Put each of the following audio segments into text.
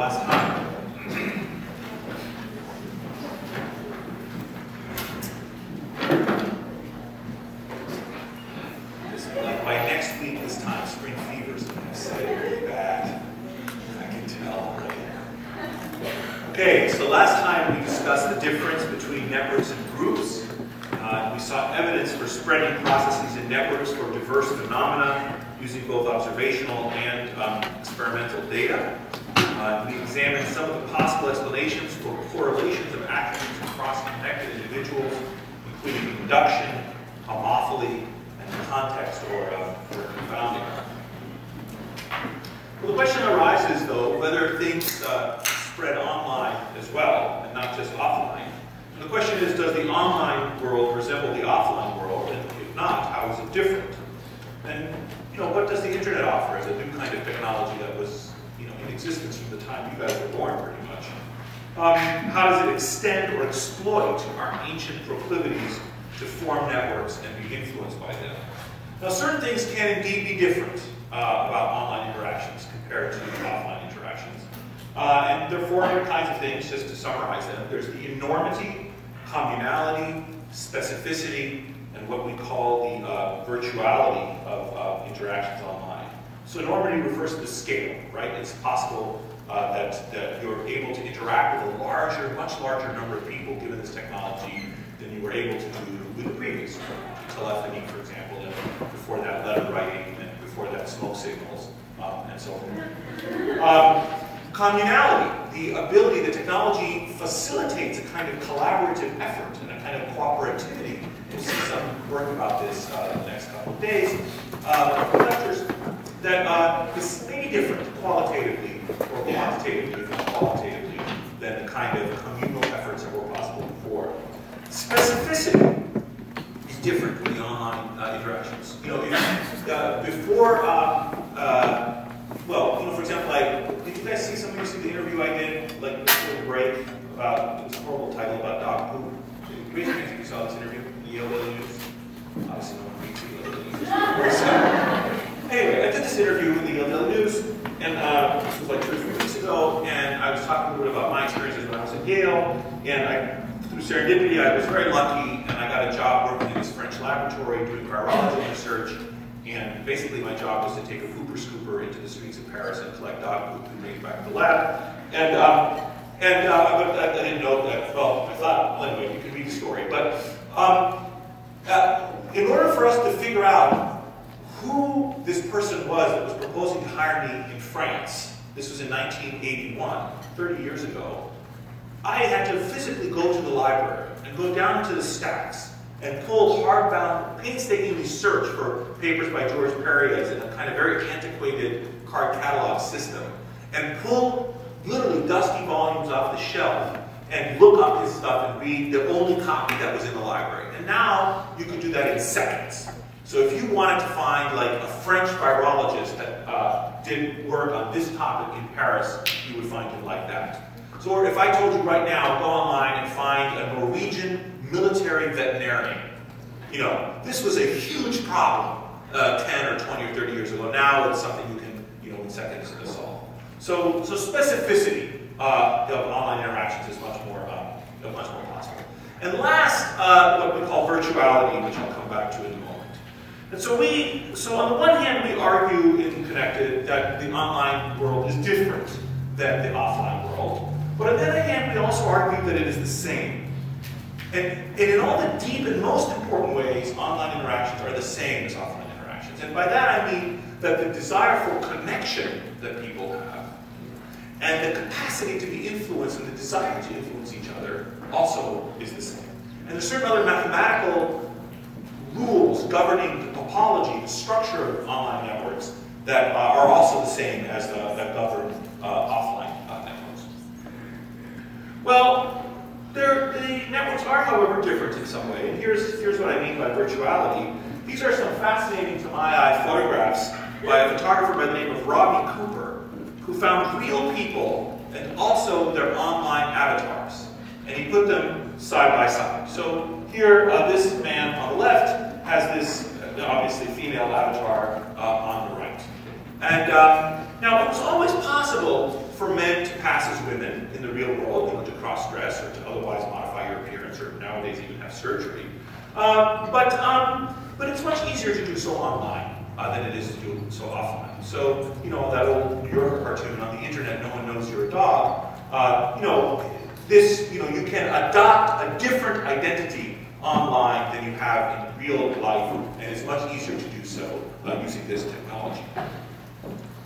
last time. Like by next week, this time, spring fever is going to in really bad. I can tell. Okay, so last time we discussed the difference between networks and groups. Uh, we saw evidence for spreading processes in networks for diverse phenomena using both observational and um, experimental data. Uh, we examined some of the possible explanations for correlations of attributes across connected individuals, including induction, homophily, and context or, uh, confounding. Well, the question arises, though, whether things uh, spread online as well, and not just offline. And the question is, does the online world resemble the offline world? And if not, how is it different? And you know, what does the internet offer as a new kind of technology that was existence from the time you guys were born, pretty much? Um, how does it extend or exploit our ancient proclivities to form networks and be influenced by them? Now, certain things can indeed be different uh, about online interactions compared to offline interactions. Uh, and there are four other kinds of things, just to summarize them. There's the enormity, communality, specificity, and what we call the uh, virtuality of interactions online. So enormity refers to the scale, right? It's possible uh, that, that you're able to interact with a larger, much larger number of people given this technology than you were able to do with the previous telephony, for example, and before that letter writing, and before that smoke signals, um, and so forth. Um, communality, the ability, the technology facilitates a kind of collaborative effort and a kind of cooperativity. We'll see some work about this uh, in the next couple of days. Uh, that uh, is maybe different qualitatively or quantitatively than qualitatively than the kind of communal efforts that were possible before. Specificity is different in the online uh, interactions. You know, if, uh, before, uh, uh, well, you know, for example, like, did you guys see some of you see the interview I did, like, before the break, about, it was a horrible title about dog poop. Raise your hands if you saw this interview, the Yale Daily News. Obviously, no one reads the Yale Daily News. anyway, I did this interview with the Yale Daily News, and uh, this was like two or three weeks ago, and I was talking a little bit about my experiences when I was at Yale, and I through serendipity, I was very lucky, and I got a job working in this French laboratory doing virology research. And basically, my job was to take a pooper scooper into the streets of Paris and collect dog poop and bring it back to the lab. And um, and uh, I, I, didn't know that. Well, I thought, well, anyway, you can read the story. But um, uh, in order for us to figure out who this person was that was proposing to hire me in France, this was in 1981, 30 years ago. I had to physically go to the library and go down to the stacks and pull hardbound, painstakingly search for papers by George Perriez in a kind of very antiquated card catalog system, and pull literally dusty volumes off the shelf and look up his stuff and read the only copy that was in the library. And now you can do that in seconds. So if you wanted to find like a French virologist that uh, did work on this topic in Paris, you would find him like that. So if I told you right now, go online and find a Norwegian military veterinarian, you know, this was a huge problem uh, 10 or 20 or 30 years ago. Now it's something you can, you know, in seconds solve. So, so specificity uh, of online interactions is much more, uh, much more possible. And last, uh, what we call virtuality, which I'll come back to in a moment. And so we, so on the one hand, we argue in Connected that the online world is different than the offline world. But on the other hand, we also argue that it is the same. And, and in all the deep and most important ways, online interactions are the same as offline interactions. And by that I mean that the desire for connection that people have and the capacity to be influenced and the desire to influence each other also is the same. And there's certain other mathematical rules governing the topology, the structure of online networks that uh, are also the same as the, that govern uh, offline well, the networks are, however, different in some way. And here's, here's what I mean by virtuality. These are some fascinating, to my eye, photographs by a photographer by the name of Robbie Cooper, who found real people and also their online avatars. And he put them side by side. So here, uh, this man on the left has this, uh, obviously, female avatar uh, on the right. And um, now, it was always possible for men to pass as women in the real world, you know, to cross-dress or to otherwise modify your appearance, or nowadays even have surgery. Uh, but, um, but it's much easier to do so online uh, than it is to do so offline. So, you know, that old New Yorker cartoon on the internet, no one knows you're a dog, uh, you know, this, you know, you can adopt a different identity online than you have in real life, and it's much easier to do so uh, using this technology.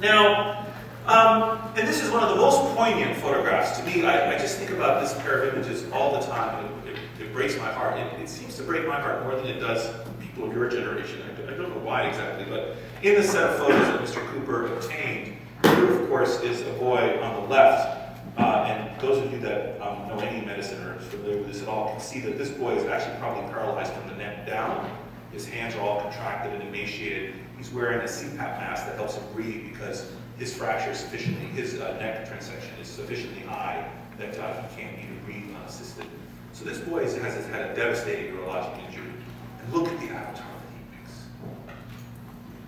Now, um, and this is one of the most poignant photographs. To me, I, I just think about this pair of images all the time. It, it, it breaks my heart. It, it, seems to break my heart more than it does people of your generation. I, I don't know why exactly, but in the set of photos that Mr. Cooper obtained, here, of course, is a boy on the left uh, and those of you that um, know any medicine or are familiar with this at all can see that this boy is actually probably paralyzed from the neck down. His hands are all contracted and emaciated. He's wearing a CPAP mask that helps him breathe because his fracture is sufficiently, his uh, neck transection is sufficiently high that uh, he can't even breathe unassisted. So this boy has, has had a devastating neurologic injury. And look at the avatar that he makes.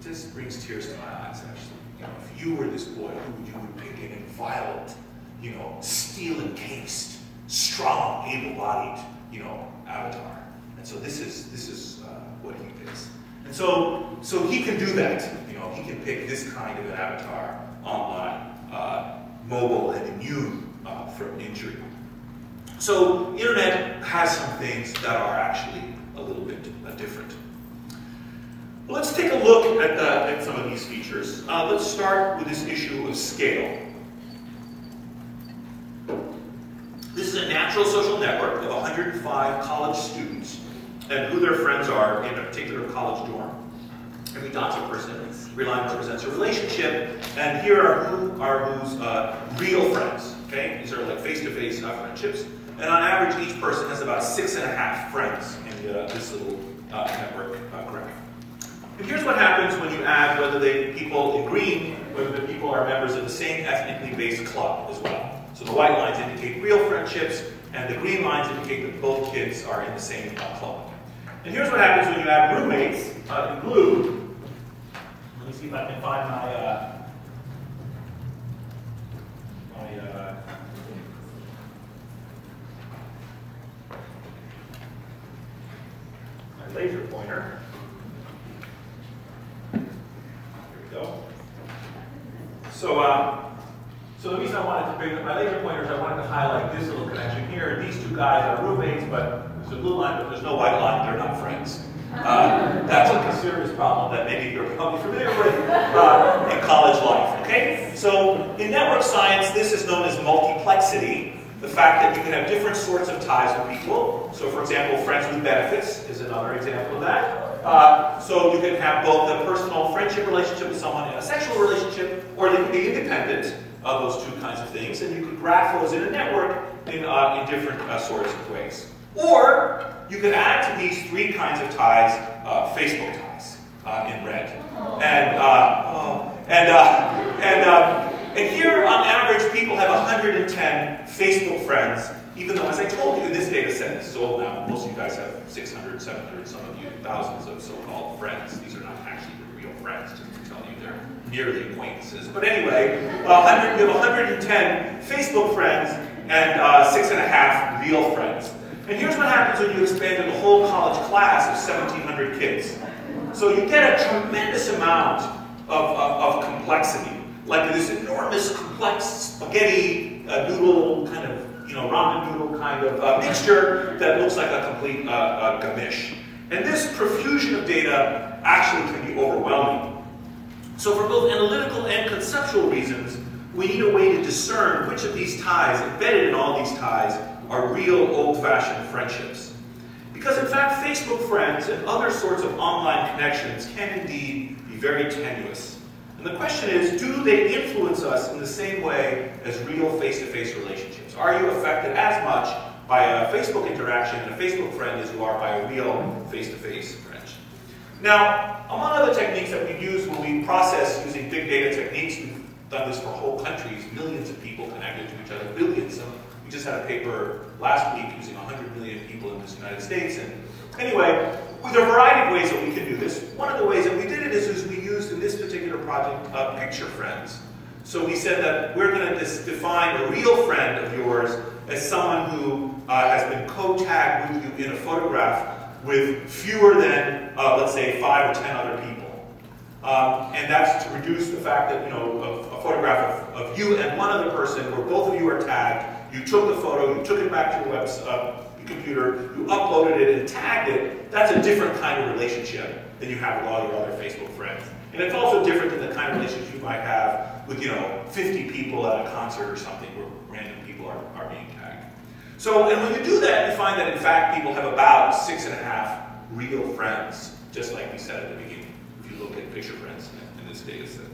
It just brings tears to my eyes, actually. You know, if you were this boy, who would you would pick in violent, you know, steel encased, strong, able-bodied, you know, avatar. And so this is this is uh, what he picks. And so so he can do that. You know, he can pick this kind of an avatar online, uh, mobile and immune uh, from injury. So internet has some things that are actually a little bit uh, different. let's take a look at, the, at some of these features. Uh, let's start with this issue of scale. This is a natural social network of 105 college students and who their friends are in a particular college dorm. Every dot's a person. Line represents a relationship. And here are who are who's uh, real friends. Okay, these are like face-to-face -face, uh, friendships. And on average, each person has about six and a half friends in uh, this little uh, network uh, graph. And here's what happens when you add whether they people in green, whether the people are members of the same ethnically based club as well. So the white lines indicate real friendships, and the green lines indicate that both kids are in the same uh, club. And here's what happens when you have roommates uh, in blue. Let me see if I can find my, uh, my, uh, my laser pointer. Here we go. So, uh, so the reason I wanted to bring up my laser pointer is I wanted to highlight this little connection here. These two guys are roommates, but there's a blue line, but there's no white line. They're not friends. Uh, that's a serious problem that maybe you're probably familiar with uh, in college life. Okay? So in network science, this is known as multiplexity. The fact that you can have different sorts of ties with people. So for example, friends with benefits is another example of that. Uh, so you can have both a personal friendship relationship with someone and a sexual relationship, or they can be independent of those two kinds of things, and you could graph those in a network in, uh, in different uh, sorts of ways. Or you could add to these three kinds of ties uh, Facebook ties uh, in red. And, uh, oh, and, and, and here, on average, people have 110 Facebook friends, even though, as I told you this data set, is old now, most of you guys have 600, 700, some of you thousands of so-called friends. These are not actually your real friends, merely acquaintances. But anyway, 100, you have 110 Facebook friends and uh, six and a half real friends. And here's what happens when you expand to the whole college class of 1,700 kids. So you get a tremendous amount of, of, of complexity, like this enormous complex spaghetti uh, noodle kind of, you know, ramen noodle kind of uh, mixture that looks like a complete uh, uh gamish. And this profusion of data actually can be overwhelming. So for both analytical and conceptual reasons, we need a way to discern which of these ties, embedded in all these ties, are real old-fashioned friendships. Because in fact, Facebook friends and other sorts of online connections can indeed be very tenuous. And the question is, do they influence us in the same way as real face-to-face -face relationships? Are you affected as much by a Facebook interaction and a Facebook friend as you are by a real face-to-face -face? Now, among other techniques that we use when we process using big data techniques, we've done this for whole countries, millions of people connected to each other, billions of we just had a paper last week using 100 million people in this United States. And anyway, are a variety of ways that we can do this. One of the ways that we did it is, is we used in this particular project uh, picture friends. So we said that we're going to define a real friend of yours as someone who uh, has been co-tagged with you in a photograph with fewer than, uh, let's say, five or ten other people. Um, and that's to reduce the fact that, you know, a, a photograph of, of, you and one other person where both of you are tagged, you took the photo, you took it back to your web, uh, computer, you uploaded it and tagged it, that's a different kind of relationship than you have with all your other Facebook friends. And it's also different than the kind of relationship you might have with, you know, 50 people at a concert or something where random people are, are being tagged. So, and when you do that, you find that in fact people have about six and a half real friends, just like we said at the beginning, if you look at picture friends in, this data set.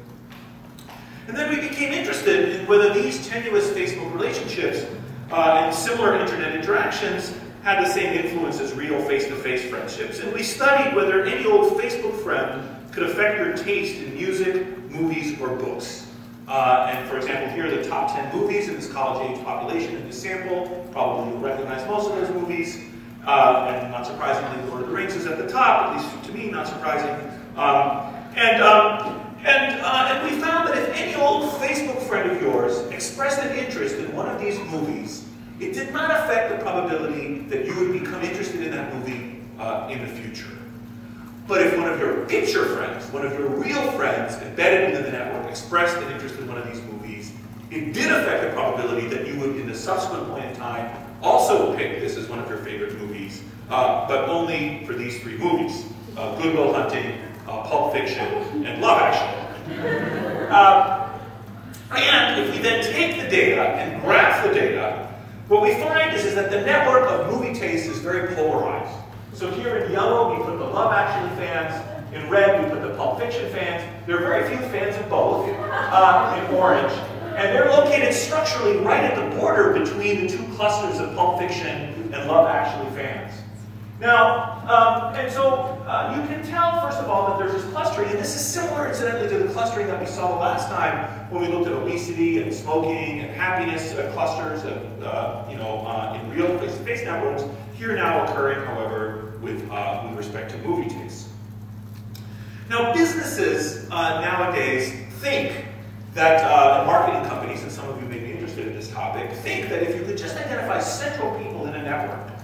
And then we became interested in whether these tenuous Facebook relationships uh, and similar internet interactions had the same influence as real face-to-face -face friendships. And we studied whether any old Facebook friend could affect your taste in music, movies, or books. Uh, and for example, here are the top 10 movies in this college-age population in this sample. Probably you'll recognize most of those movies. Uh, and not surprisingly, Lord of the Rings is at the top, at least to me, not surprising. Um, and, um, and, uh, and we found that if any old Facebook friend of yours expressed an interest in one of these movies, it did not affect the probability that you would become interested in that movie uh, in the future. But if one of your picture friends, one of your real friends embedded within the network expressed an interest in one of these movies, it did affect the probability that you would, in the subsequent point in time, also pick this as one of your favorite movies, uh, but only for these three movies, uh, Good Will Hunting, uh, Pulp Fiction, and Love Actually. Uh, and if we then take the data and graph the data, what we find is, is that the network of movie taste is very polarized. So here in yellow, we put the Love Actually fans. In red, we put the Pulp Fiction fans. There are very few fans of both uh, in orange. And they're located structurally right at the border between the two clusters of Pulp Fiction and Love Actually fans. Now, um, and so uh, you can tell, first of all, that there's this clustering, and this is similar, incidentally, to the clustering that we saw last time when we looked at obesity and smoking and happiness uh, clusters, of, uh, you know, uh, in real face-to-face -face networks. Here now occurring, however, with, uh, with respect to movie tastes. Now, businesses uh, nowadays think that marketing companies, and some of you may be interested in this topic, think that if you could just identify central people in a network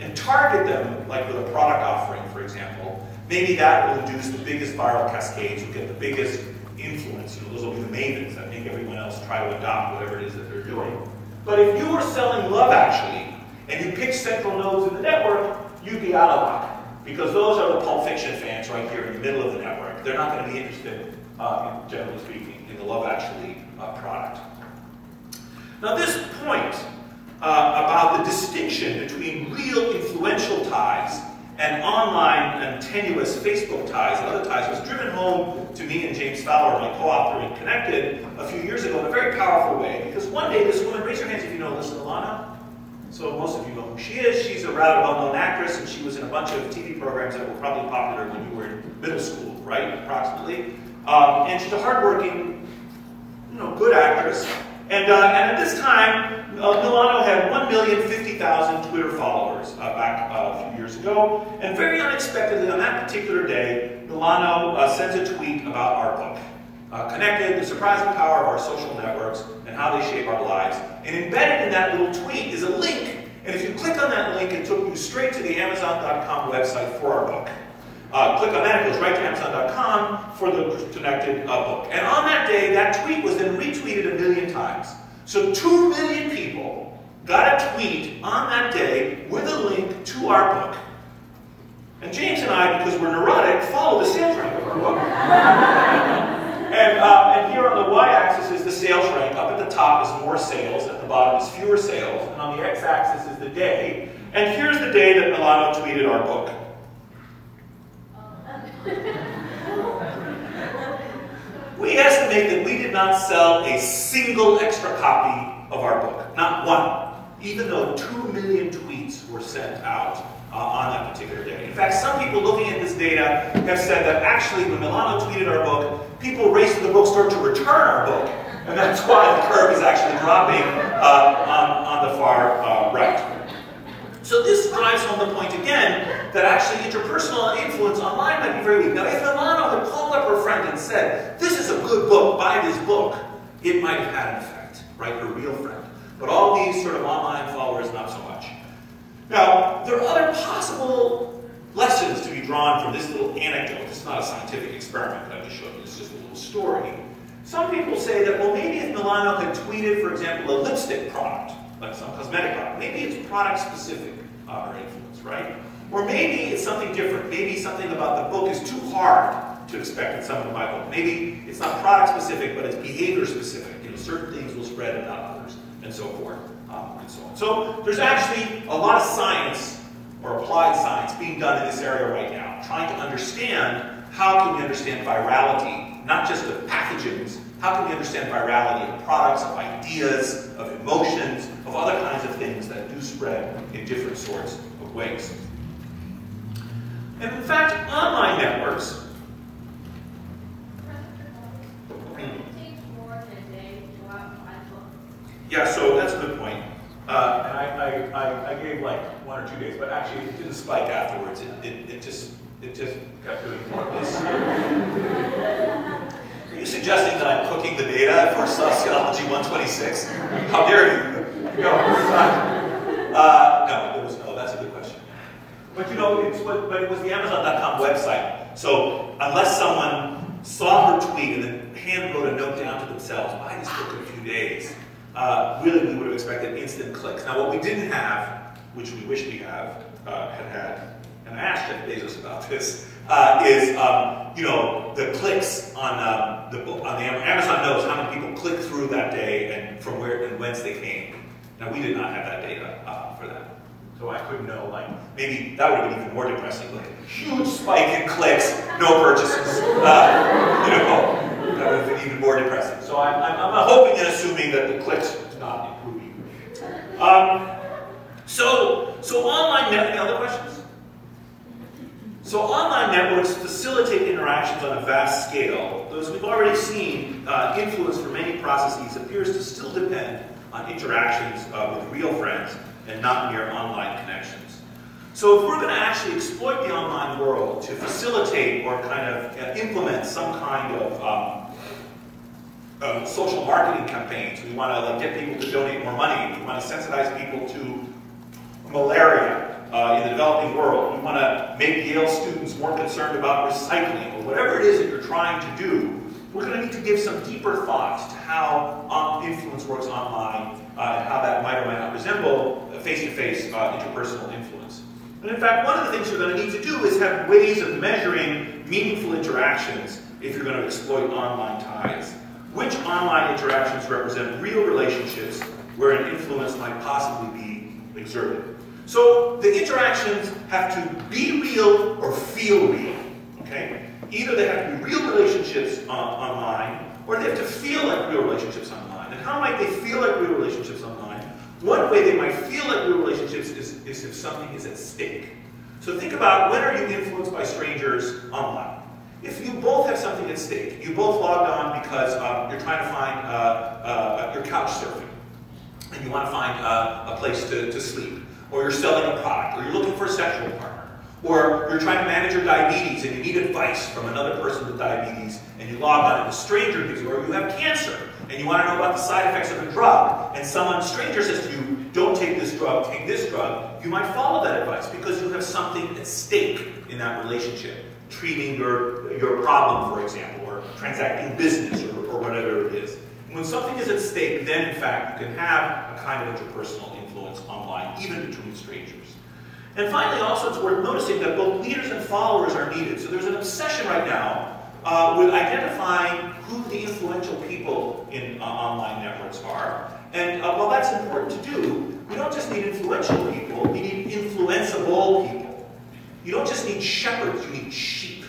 and target them, like with a product offering, for example, maybe that will induce the biggest viral cascades, will get the biggest influence. You know, those will be the mavens that make everyone else try to adopt whatever it is that they're doing. But if you were selling love, actually, and you pick central nodes in the network, you'd be out of luck. Because those are the Pulp Fiction fans right here in the middle of the network. They're not going to be interested, uh, generally speaking, in the Love Actually uh, product. Now this point uh, about the distinction between real influential ties and online and tenuous Facebook ties and other ties was driven home to me and James Fowler, my co-author in Connected, a few years ago in a very powerful way. Because one day this woman, raise your hands if you know Alyssa Milano. So most of you know who she is. She's a rather well-known actress, and she was in a bunch of TV programs that were probably popular when you were in middle school, right, approximately. Um, and she's a hardworking, you know, good actress. And, uh, and at this time, uh, Milano had 1,050,000 Twitter followers uh, back uh, a few years ago, and very unexpectedly on that particular day, Milano uh, sends a tweet about uh, Connected, the Surprising Power of Our Social Networks and How They Shape Our Lives. And embedded in that little tweet is a link, and if you click on that link, it took you straight to the Amazon.com website for our book. Uh, click on that, it goes right to Amazon.com for the connected uh, book. And on that day, that tweet was then retweeted a million times. So two million people got a tweet on that day with a link to our book. And James and I, because we're neurotic, follow the sales rank of our book. and, uh, and here on the y-axis is the sales rank. Up at the top is more sales. At the bottom is fewer sales. And on the x-axis is the day. And here's the day that Milano tweeted our book. We estimate that we did not sell a single extra copy of our book, not one, even though two million tweets were sent out uh, on that particular day. In fact, some people looking at this data have said that actually when Milano tweeted our book, people raced to the bookstore to return our book, and that's why the curve is actually dropping uh, on, on the far uh, right. So this drives home the point again that actually interpersonal influence online might be very weak. Now, if Milano had called up her friend and said, this is a good book, buy this book, it might have had an effect, right? Her real friend. But all these sort of online followers, not so much. Now, there are other possible lessons to be drawn from this little anecdote. It's not a scientific experiment that I'm just showing you. It's just a little story. Some people say that, well, maybe if Milano had tweeted, for example, a lipstick product, like some cosmetic product, maybe it's product specific uh, or influence, right? Or maybe it's something different. Maybe something about the book is too hard to expect in someone of my book. Maybe it's not product specific, but it's behavior specific. You know, certain things will spread and not others, and so forth, and so on. So there's actually a lot of science or applied science being done in this area right now, trying to understand how can we understand virality, not just of pathogens, how can we understand virality of products, of ideas, of emotions, of other kinds of things that do spread in different sorts of ways. And in fact, online networks Yeah, so that's a good point. Uh, and I, I, I, gave like one or two days, but actually it didn't spike afterwards. It, it, it just it just kept doing more of this. Are you suggesting that I'm cooking the data for Sociology 126? How dare you? No, uh, no, there was no. That's a good question. But you know, it's what, but it was the Amazon.com website. So unless someone saw her tweet and then hand wrote a note down to themselves, buy this book in a few days uh, really we would have expected instant clicks. Now what we didn't have, which we wish we have, uh, had had, and I asked Jeff Bezos about this, uh, is um, you know the clicks on um, the on the Amazon knows how many people clicked through that day and from where and whence they came. Now we did not have that data uh, for that. So I couldn't know, like, maybe that would have been even more depressing, like a huge spike in clicks, no purchases. Uh, you know, that would have been even more depressing. So I'm, I'm, I'm hoping and assuming that the clicks not improving. Um, so, so online net, any other questions? So online networks facilitate interactions on a vast scale. Though as we've already seen, uh, influence for many processes appears to still depend on interactions uh, with real friends and not mere online connections. So if we're going to actually exploit the online world to facilitate or kind of uh, implement some kind of um, uh, social marketing campaigns. We want to like, get people to donate more money. We want to sensitize people to malaria uh, in the developing world. We want to make Yale students more concerned about recycling or whatever it is that you're trying to do. We're going to need to give some deeper thought to how um, influence works online uh, and how that might or might not resemble face-to-face -face, uh, interpersonal influence. And in fact, one of the things you're going to need to do is have ways of measuring meaningful interactions if you're going to exploit online ties. Which online interactions represent real relationships where an influence might possibly be exerted? So the interactions have to be real or feel real, okay? Either they have to be real relationships uh, online, or they have to feel like real relationships online. And how might they feel like real relationships online? One way they might feel like real relationships is, is if something is at stake. So think about when are you influenced by strangers online? If you both have something at stake, you both logged on because um, you're trying to find, uh, uh, you're couch surfing, and you want to find uh, a place to, to sleep, or you're selling a product, or you're looking for a sexual partner, or you're trying to manage your diabetes and you need advice from another person with diabetes, and you log on and a stranger gives you, or you have cancer, and you want to know about the side effects of a drug, and someone, stranger says to you, don't take this drug, take this drug, you might follow that advice because you have something at stake in that relationship treating your, your problem, for example, or transacting business, or, or whatever it is. When something is at stake, then in fact you can have a kind of interpersonal influence online, even between strangers. And finally, also it's worth noticing that both leaders and followers are needed. So there's an obsession right now uh, with identifying who the influential people in uh, online networks are. And uh, while that's important to do, we don't just need influential people, we need influenceable people. You don't just need shepherds, you need sheep.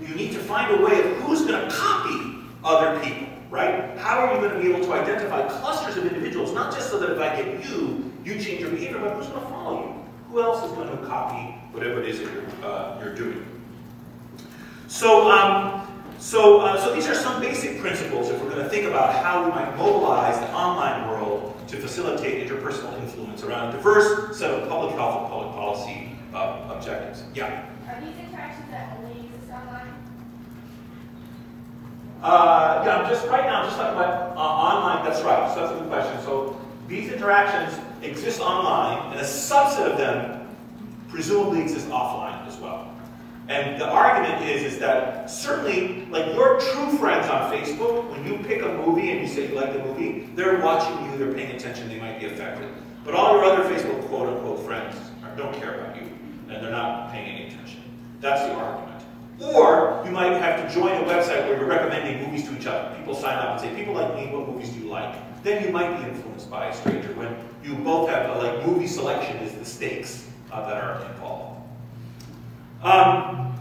You need to find a way of who's going to copy other people, right? How are you going to be able to identify clusters of individuals, not just so that if I get you, you change your behavior, but who's going to follow you? Who else is going to copy whatever it is that you're, uh, you're doing? So, um, so, uh, so these are some basic principles if we're going to think about how we might mobilize the online world to facilitate interpersonal influence around a diverse set of public health and public policy uh, objectives. Yeah? Are these interactions that only exist online? Uh, yeah, just right now, just talking about uh, online, that's right, so that's a good question. So these interactions exist online, and a subset of them presumably exist offline as well. And the argument is, is that certainly, like your true friends on Facebook, when you pick a movie and you say you like the movie, they're watching you, they're paying attention, they might be affected. But all your other Facebook quote-unquote friends don't care about you, and they're not paying any attention. That's the argument. Or you might have to join a website where you're recommending movies to each other. People sign up and say, people like me, what movies do you like? Then you might be influenced by a stranger when you both have, a, like, movie selection is the stakes uh, that are involved. Um,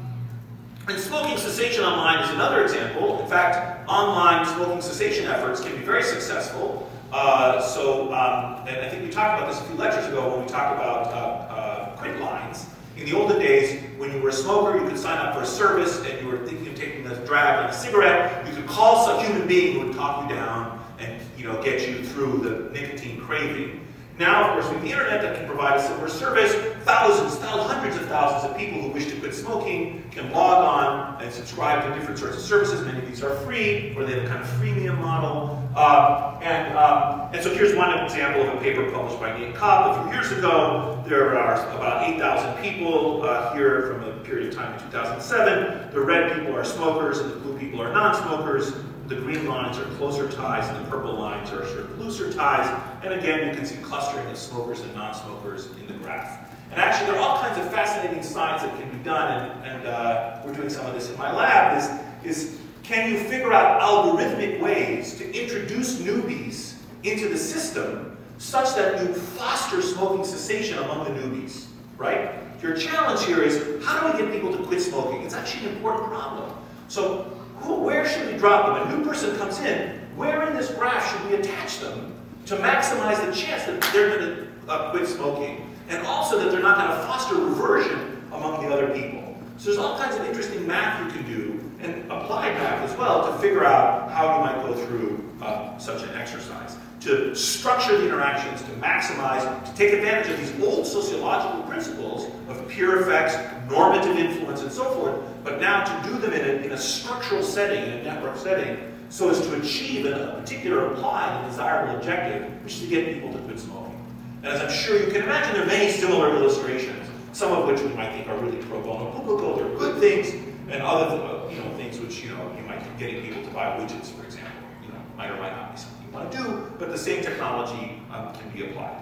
and smoking cessation online is another example. In fact, online smoking cessation efforts can be very successful. Uh, so, um, and I think we talked about this a few lectures ago when we talked about uh, uh, quit lines. In the olden days, when you were a smoker, you could sign up for a service and you were thinking of taking a drag on a cigarette, you could call some human being who would talk you down and you know, get you through the nicotine craving. Now, of course, with the internet that can provide a similar service, thousands, thousands, hundreds of thousands of people who wish to quit smoking can log on and subscribe to different sorts of services. Many of these are free, or they have a kind of freemium model. Uh, and, uh, and so here's one example of a paper published by Nate Cobb a few years ago. There are about 8,000 people uh, here from a period of time in 2007. The red people are smokers, and the blue people are non-smokers. The green lines are closer ties, and the purple lines are sort of looser ties. And again, you can see clustering of smokers and non-smokers in the graph. And actually, there are all kinds of fascinating science that can be done, and, and uh, we're doing some of this in my lab, is, is can you figure out algorithmic ways to introduce newbies into the system such that you foster smoking cessation among the newbies, right? Your challenge here is, how do we get people to quit smoking? It's actually an important problem. So where should we drop them? A new person comes in, where in this graph should we attach them to maximize the chance that they're going to uh, quit smoking? And also that they're not going to foster reversion among the other people. So there's all kinds of interesting math you can do, and applied math as well, to figure out how you might go through uh, such an exercise. To structure the interactions, to maximize, to take advantage of these old sociological principles of peer effects, normative influence, and so forth, but now to do them in a, in a structural setting, in a network setting, so as to achieve a particular applied and desirable objective, which is to get people to quit smoking. And as I'm sure you can imagine, there are many similar illustrations, some of which we might think are really pro bono publico, they're good things, and other uh, you know, things which you know you might be getting people to buy widgets, for example, you know, might or might not be something want to do, but the same technology um, can be applied.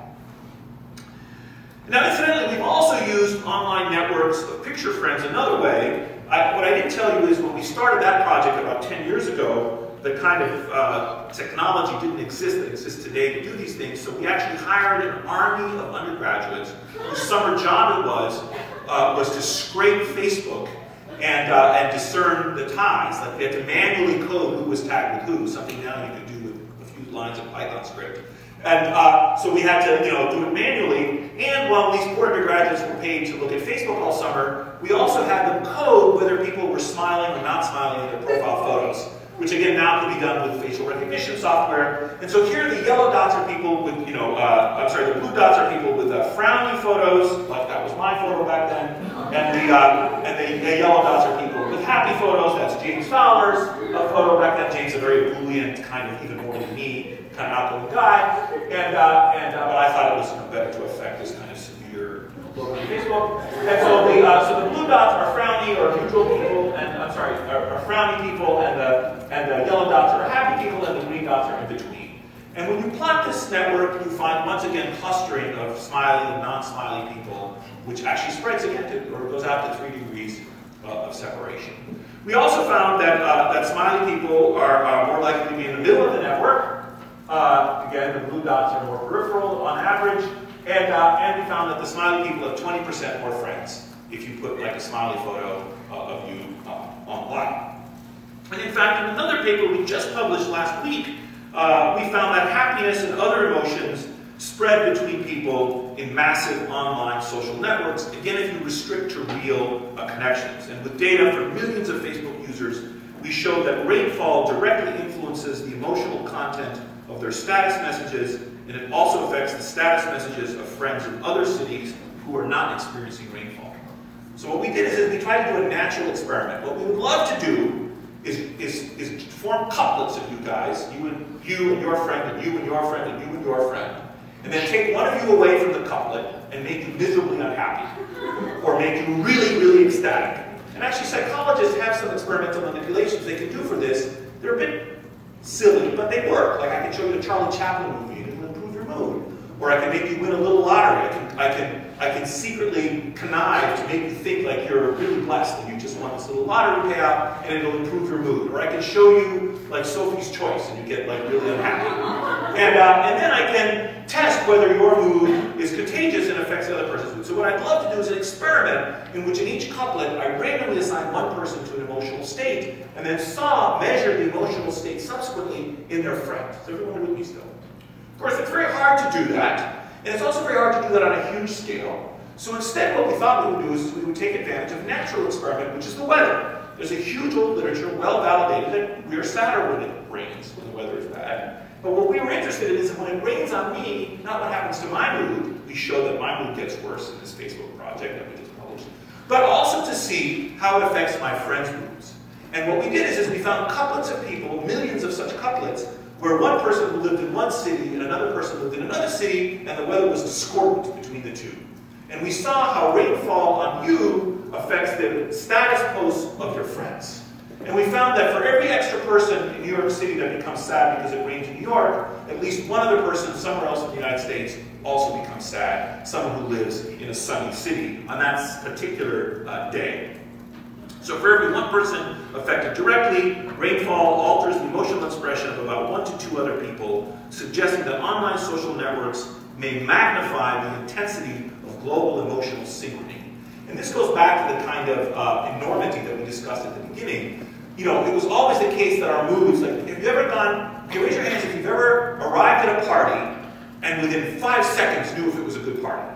Now, incidentally, we've also used online networks of picture friends another way. I, what I didn't tell you is when we started that project about 10 years ago, the kind of uh, technology didn't exist that exists today to do these things. So we actually hired an army of undergraduates whose summer job it was uh, was to scrape Facebook and, uh, and discern the ties. Like they had to manually code who was tagged with who, something now you can do lines of Python script. And uh, so we had to, you know, do it manually. And while these poor undergraduates were paid to look at Facebook all summer, we also had them code whether people were smiling or not smiling in their profile photos which again now can be done with facial recognition software. And so here the yellow dots are people with, you know, uh, I'm sorry, the blue dots are people with uh, frowny photos, like that was my photo back then, and the, uh, and the, the, yellow dots are people with happy photos, that's James Fowler's photo back then. James a very brilliant, kind of even more than me, kind of outgoing guy, and, uh, and uh, but I thought it was you know, better to affect this kind of severe look on Facebook. And so the, so the blue dots are frowny or neutral people, and I'm sorry, are, are frowny people, and the and the yellow dots are happy people, and the green dots are in between. And when you plot this network, you find, once again, clustering of smiling and non-smiling people, which actually spreads again to, or goes out to three degrees uh, of separation. We also found that, uh, that smiling people are, are, more likely to be in the middle of the network. Uh, again, the blue dots are more peripheral on average. And, uh, and we found that the smiling people have 20% more friends if you put like a smiley photo uh, of you uh, online. And in fact, in another paper we just published last week, uh, we found that happiness and other emotions spread between people in massive online social networks, again if you restrict to real uh, connections. And with data from millions of Facebook users, we showed that rainfall directly influences the emotional content of their status messages, and it also affects the status messages of friends in other cities who are not experiencing rainfall. So what we did is, we tried to do a natural experiment. What we would love to do is, is, is form couplets of you guys, you and you and your friend, and you and your friend, and you and your friend, and then take one of you away from the couplet and make you miserably unhappy, or make you really, really ecstatic. And actually, psychologists have some experimental manipulations they can do for this. They're a bit silly, but they work. Like I can show you a Charlie Chaplin movie and it'll improve your mood. Or I can make you win a little lottery. I can, I can, I can secretly connive to make you think like you're really blessed and you just want this little lottery payout and it'll improve your mood. Or I can show you like Sophie's Choice and you get like really unhappy. And, uh, and then I can test whether your mood is contagious and affects the other person's mood. So what I'd love to do is an experiment in which in each couplet I randomly assign one person to an emotional state and then saw, measure the emotional state subsequently in their friend. So everyone with me still? Of course, it's very hard to do that, and it's also very hard to do that on a huge scale. So instead, what we thought we would do is we would take advantage of natural experiment, which is the weather. There's a huge old literature, well validated, that we are sadder when it rains, when the weather is bad. But what we were interested in is when it rains on me, not what happens to my mood. We show that my mood gets worse in this Facebook project that we just published. But also to see how it affects my friends' moods. And what we did is, is we found couplets of people, millions of such couplets, where one person lived in one city and another person lived in another city, and the weather was discordant between the two. And we saw how rainfall on you affects the status posts of your friends. And we found that for every extra person in New York City that becomes sad because it rained in New York, at least one other person somewhere else in the United States also becomes sad, someone who lives in a sunny city on that particular uh, day. So for every one person affected directly, rainfall alters the emotional expression of about one to two other people, suggesting that online social networks may magnify the intensity of global emotional synchrony. And this goes back to the kind of uh, enormity that we discussed at the beginning. You know, it was always the case that our moods, like, have you ever gone, okay, raise your hands if you've ever arrived at a party and within five seconds knew if it was a good party.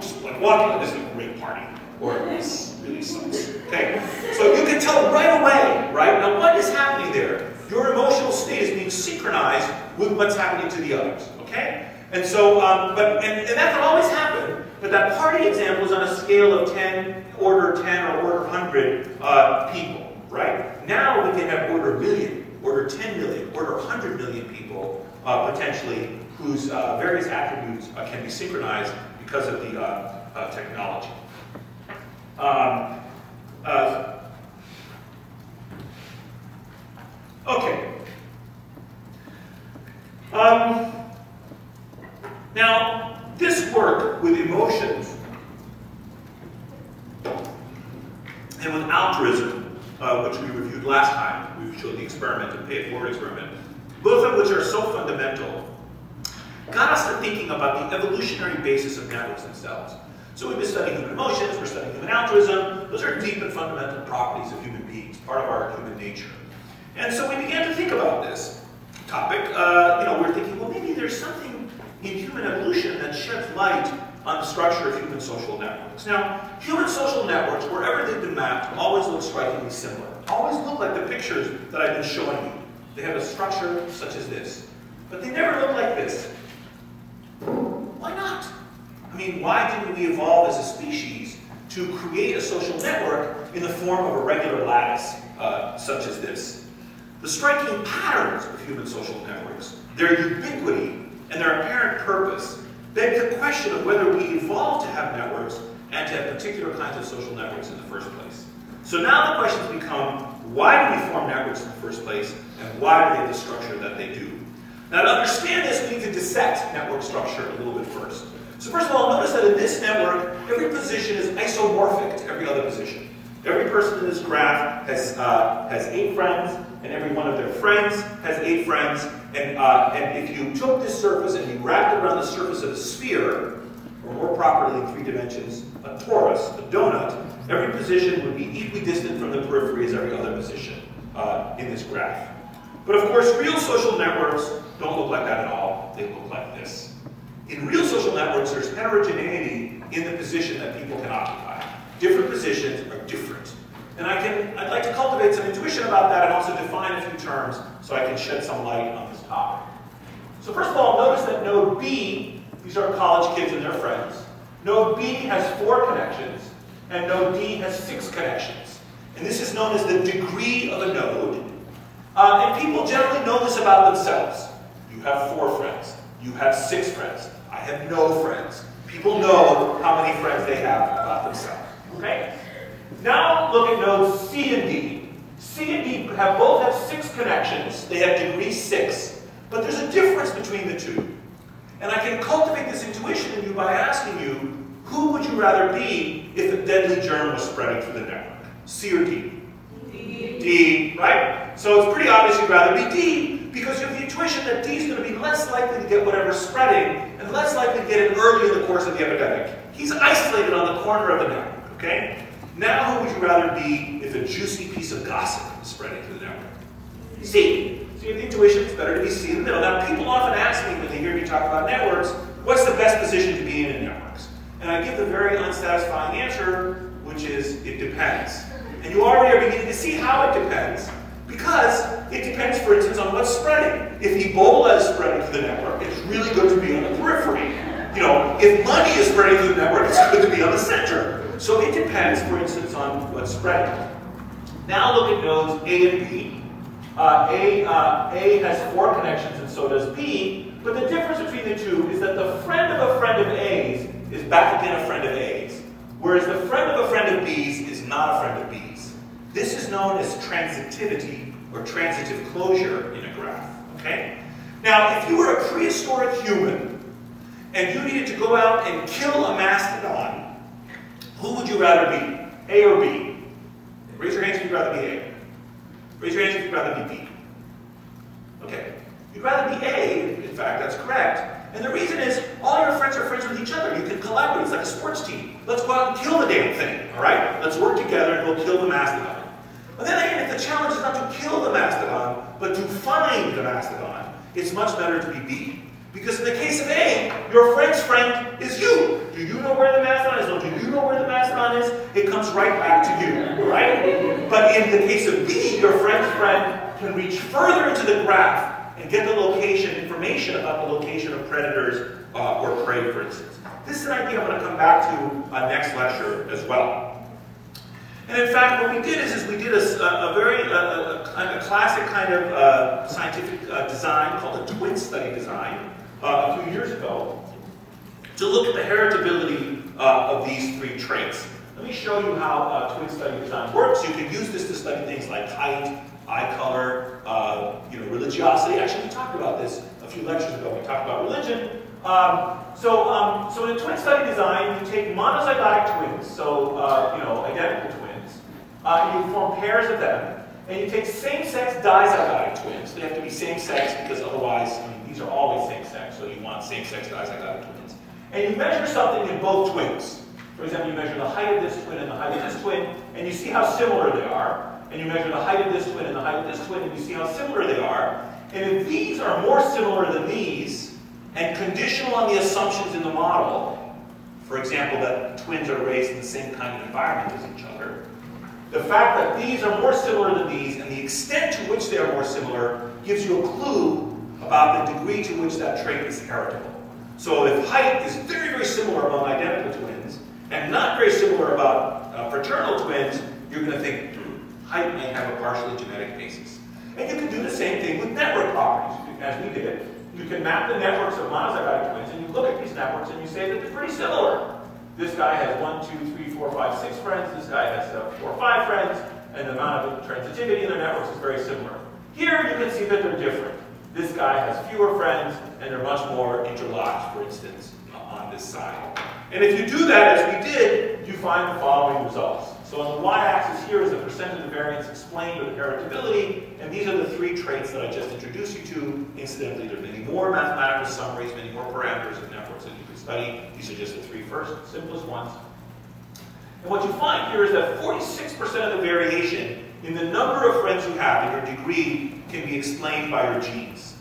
Just like walking, this is a great party or this really sucks. Okay? So you can tell right away, right? Now what is happening there? Your emotional state is being synchronized with what's happening to the others. Okay? And so, um, but and, and that can always happen, but that party example is on a scale of 10, order 10 or order 100 uh, people, right? Now we can have order million, order 10 million, order 100 million people uh, potentially whose uh, various attributes uh, can be synchronized because of the uh, technology. Um, okay. Um, now, this work with emotions and with altruism, uh, which we reviewed last time, we showed the experiment, the pay it forward experiment, both of which are so fundamental, got us to thinking about the evolutionary basis of networks themselves. So we've been studying human emotions, we're studying human altruism. Those are deep and fundamental properties of human beings, part of our human nature. And so we began to think about this topic. Uh, you know, we're thinking, well, maybe there's something in human evolution that sheds light on the structure of human social networks. Now, human social networks, wherever they've been mapped, always look strikingly similar. Always look like the pictures that I've been showing you. They have a structure such as this. But they never look like this. Why not? I mean, why didn't we evolve as a species to create a social network in the form of a regular lattice, uh, such as this? The striking patterns of human social networks, their ubiquity, and their apparent purpose beg the question of whether we evolved to have networks and to have particular kinds of social networks in the first place. So now the questions become, why do we form networks in the first place, and why do they have the structure that they do? Now to understand this, we need to dissect network structure a little bit first. So first of all, notice that in this network, every position is isomorphic to every other position. Every person in this graph has, uh, has eight friends, and every one of their friends has eight friends. And, uh, and if you took this surface and you wrapped it around the surface of a sphere, or more properly in three dimensions, a torus, a donut, every position would be equidistant from the periphery as every other position uh, in this graph. But of course, real social networks don't look like that at all. They look like this. In real social networks, there's heterogeneity in the position that people can occupy. Different positions are different. And I can, I'd like to cultivate some intuition about that and also define a few terms so I can shed some light on this topic. So first of all, notice that node B, these are college kids and their friends. Node B has four connections, and node D has six connections. And this is known as the degree of a node. Uh, and people generally know this about themselves. You have four friends. You have six friends. I have no friends. People know how many friends they have about themselves. Okay? Now look at nodes C and D. C and D have both have six connections. They have degree six. But there's a difference between the two. And I can cultivate this intuition in you by asking you, who would you rather be if a deadly germ was spreading through the network? C or D? D. D, right? So it's pretty obvious you'd rather be D because you have the intuition that D is going to be less likely to get whatever's spreading and less likely to get it early in the course of the epidemic. He's isolated on the corner of the network, okay? Now who would you rather be if a juicy piece of gossip was spreading through the network? C. So you have the intuition it's better to be seen in the middle. Now people often ask me when they hear me talk about networks, what's the best position to be in in networks? And I give the very unsatisfying answer, which is it depends. And you already are beginning to see how it depends, because it depends, for instance, on what's spreading. If Ebola is spreading through the network, it's really good to be on the periphery. You know, if money is spreading through the network, it's good to be on the center. So it depends, for instance, on what's spreading. Now look at nodes A and B. Uh, a, uh, a has four connections and so does B, but the difference between the two is that the friend of a friend of A's is back again a friend of A's, whereas the friend of a friend of B's is not a friend of B's. This is known as transitivity or transitive closure in a graph, okay? Now, if you were a prehistoric human and you needed to go out and kill a mastodon, who would you rather be, A or B? Raise your hands if you'd rather be A. Raise your hands if you'd rather be B. Okay. You'd rather be A, in fact, that's correct. And the reason is, all your friends are friends with each other. You can collaborate. It's like a sports team. Let's go out and kill the damn thing, all right? Let's work together and we'll kill the mastodon. But then again, if the challenge is not to kill the mastodon, but to find the mastodon, it's much better to be B. Because in the case of A, your friend's friend is you. Do you know where the mastodon is? Or do you know where the mastodon is? It comes right back to you, right? But in the case of B, your friend's friend can reach further into the graph and get the location, information about the location of predators uh, or prey, for instance. This is an idea I'm going to come back to uh, next lecture as well. And in fact, what we did is, is we did a, a very a, a, a, classic kind of uh, scientific uh, design called a twin study design uh, a few years ago to look at the heritability uh, of these three traits. Let me show you how uh, twin study design works. You can use this to study things like height, eye color, uh, you know, religiosity. Actually, we talked about this a few lectures ago. We talked about religion. Um, so, um, so in a twin study design, you take monozygotic twins, so uh, you know, identical twins. Uh, you form pairs of them, and you take same-sex dizygotic twins. They have to be same-sex because otherwise, I mean, these are always same-sex, so you want same-sex dizygotic twins. And you measure something in both twins. For example, you measure the height of this twin and the height of this twin, and you see how similar they are. And you measure the height of this twin and the height of this twin, and you see how similar they are. And if these are more similar than these, and conditional on the assumptions in the model, for example, that twins are raised in the same kind of environment as each other, the fact that these are more similar than these and the extent to which they are more similar gives you a clue about the degree to which that trait is heritable. So if height is very, very similar among identical twins and not very similar about uh, fraternal twins, you're going to think hmm, height may have a partially genetic basis. And you can do the same thing with network properties, as we did. You can map the networks of monozygotic twins, and you look at these networks and you say that they're pretty similar. This guy has one, two, three, four, five, six friends. This guy has uh, four or five friends, and the amount of transitivity in their networks is very similar. Here you can see that they're different. This guy has fewer friends, and they're much more interlocked, for instance, on this side. And if you do that, as we did, you find the following results. So on the y-axis here is the percent of the variance explained with heritability, and these are the three traits that I just introduced you to. Incidentally, there are many more mathematical summaries, many more parameters of networks that you can study. These are just the three first, simplest ones. And what you find here is that 46% of the variation in the number of friends you have in your degree can be explained by your genes.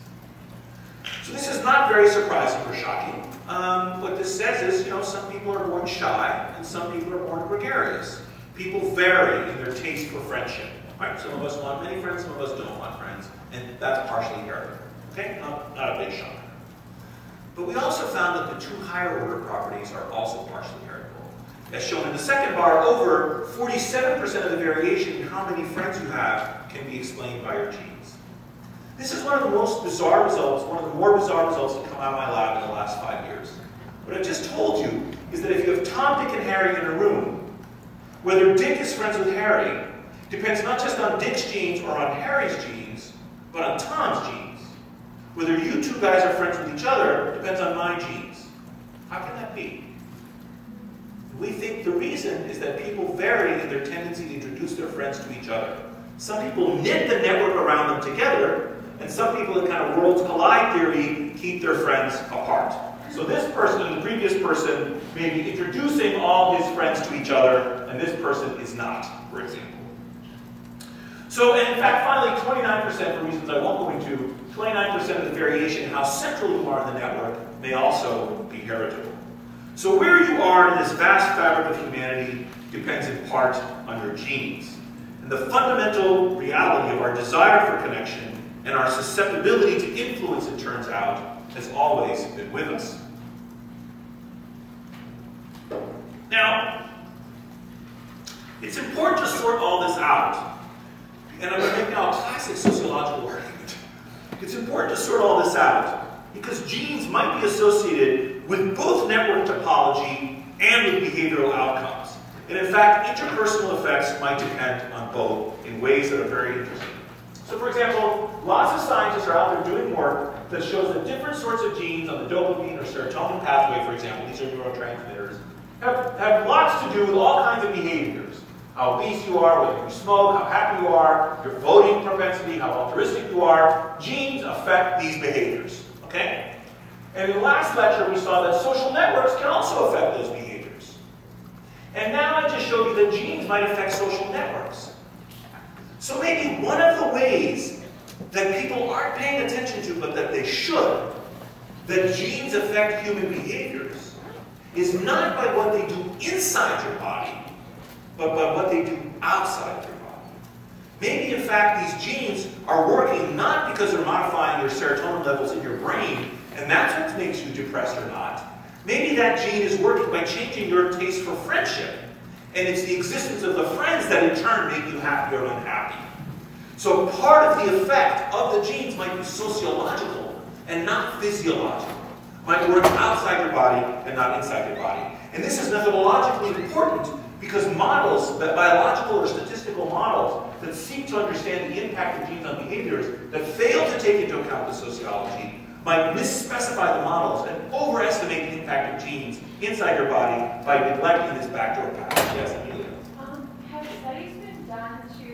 So this is not very surprising or shocking. Um, what this says is, you know, some people are born shy and some people are born gregarious. People vary in their taste for friendship. Right? Some of us want many friends, some of us don't want friends, and that's partially heritable. Okay, not, not a big shock. But we also found that the two higher order properties are also partially heritable. As shown in the second bar, over 47% of the variation in how many friends you have can be explained by your genes. This is one of the most bizarre results, one of the more bizarre results to come out of my lab in the last five years. What I've just told you is that if you have Tom, Dick, and Harry in a room, whether Dick is friends with Harry depends not just on Dick's genes or on Harry's genes, but on Tom's genes. Whether you two guys are friends with each other depends on my genes. How can that be? We think the reason is that people vary in their tendency to introduce their friends to each other. Some people knit the network around them together, and some people in kind of worlds collide theory keep their friends apart. So this person and the previous person may be introducing all his friends to each other, and this person is not, for example. So, and in fact, finally, 29%, for reasons I won't go into, 29% of the variation in how central you are in the network may also be heritable. So where you are in this vast fabric of humanity depends in part on your genes. And the fundamental reality of our desire for connection and our susceptibility to influence, it turns out, has always been with us. Now, it's important to sort all this out. And I'm going to make now a classic sociological argument. It's important to sort all this out because genes might be associated with both network topology and with behavioral outcomes. And in fact, interpersonal effects might depend on both in ways that are very interesting. So for example, lots of scientists are out there doing work that shows that different sorts of genes on the dopamine or serotonin pathway, for example, these are neurotransmitters, have, have lots to do with all kinds of behaviors. How obese you are, whether you smoke, how happy you are, your voting propensity, how altruistic you are. Genes affect these behaviors, okay? And in the last lecture, we saw that social networks can also affect those behaviors. And now I just showed you that genes might affect social networks. So maybe one of the ways that people aren't paying attention to, but that they should, that genes affect human behaviors, is not by what they do inside your body, but by what they do outside your body. Maybe, in fact, these genes are working not because they're modifying your serotonin levels in your brain, and that's what makes you depressed or not. Maybe that gene is working by changing your taste for friendship and it's the existence of the friends that in turn make you happy or unhappy. So part of the effect of the genes might be sociological and not physiological. Might work outside your body and not inside your body. And this is methodologically important because models, that biological or statistical models that seek to understand the impact of genes on behaviors that fail to take into account the sociology might misspecify the models and overestimate the impact of genes inside your body by neglecting this backdoor path. Yes, Amelia? Um, have studies been done to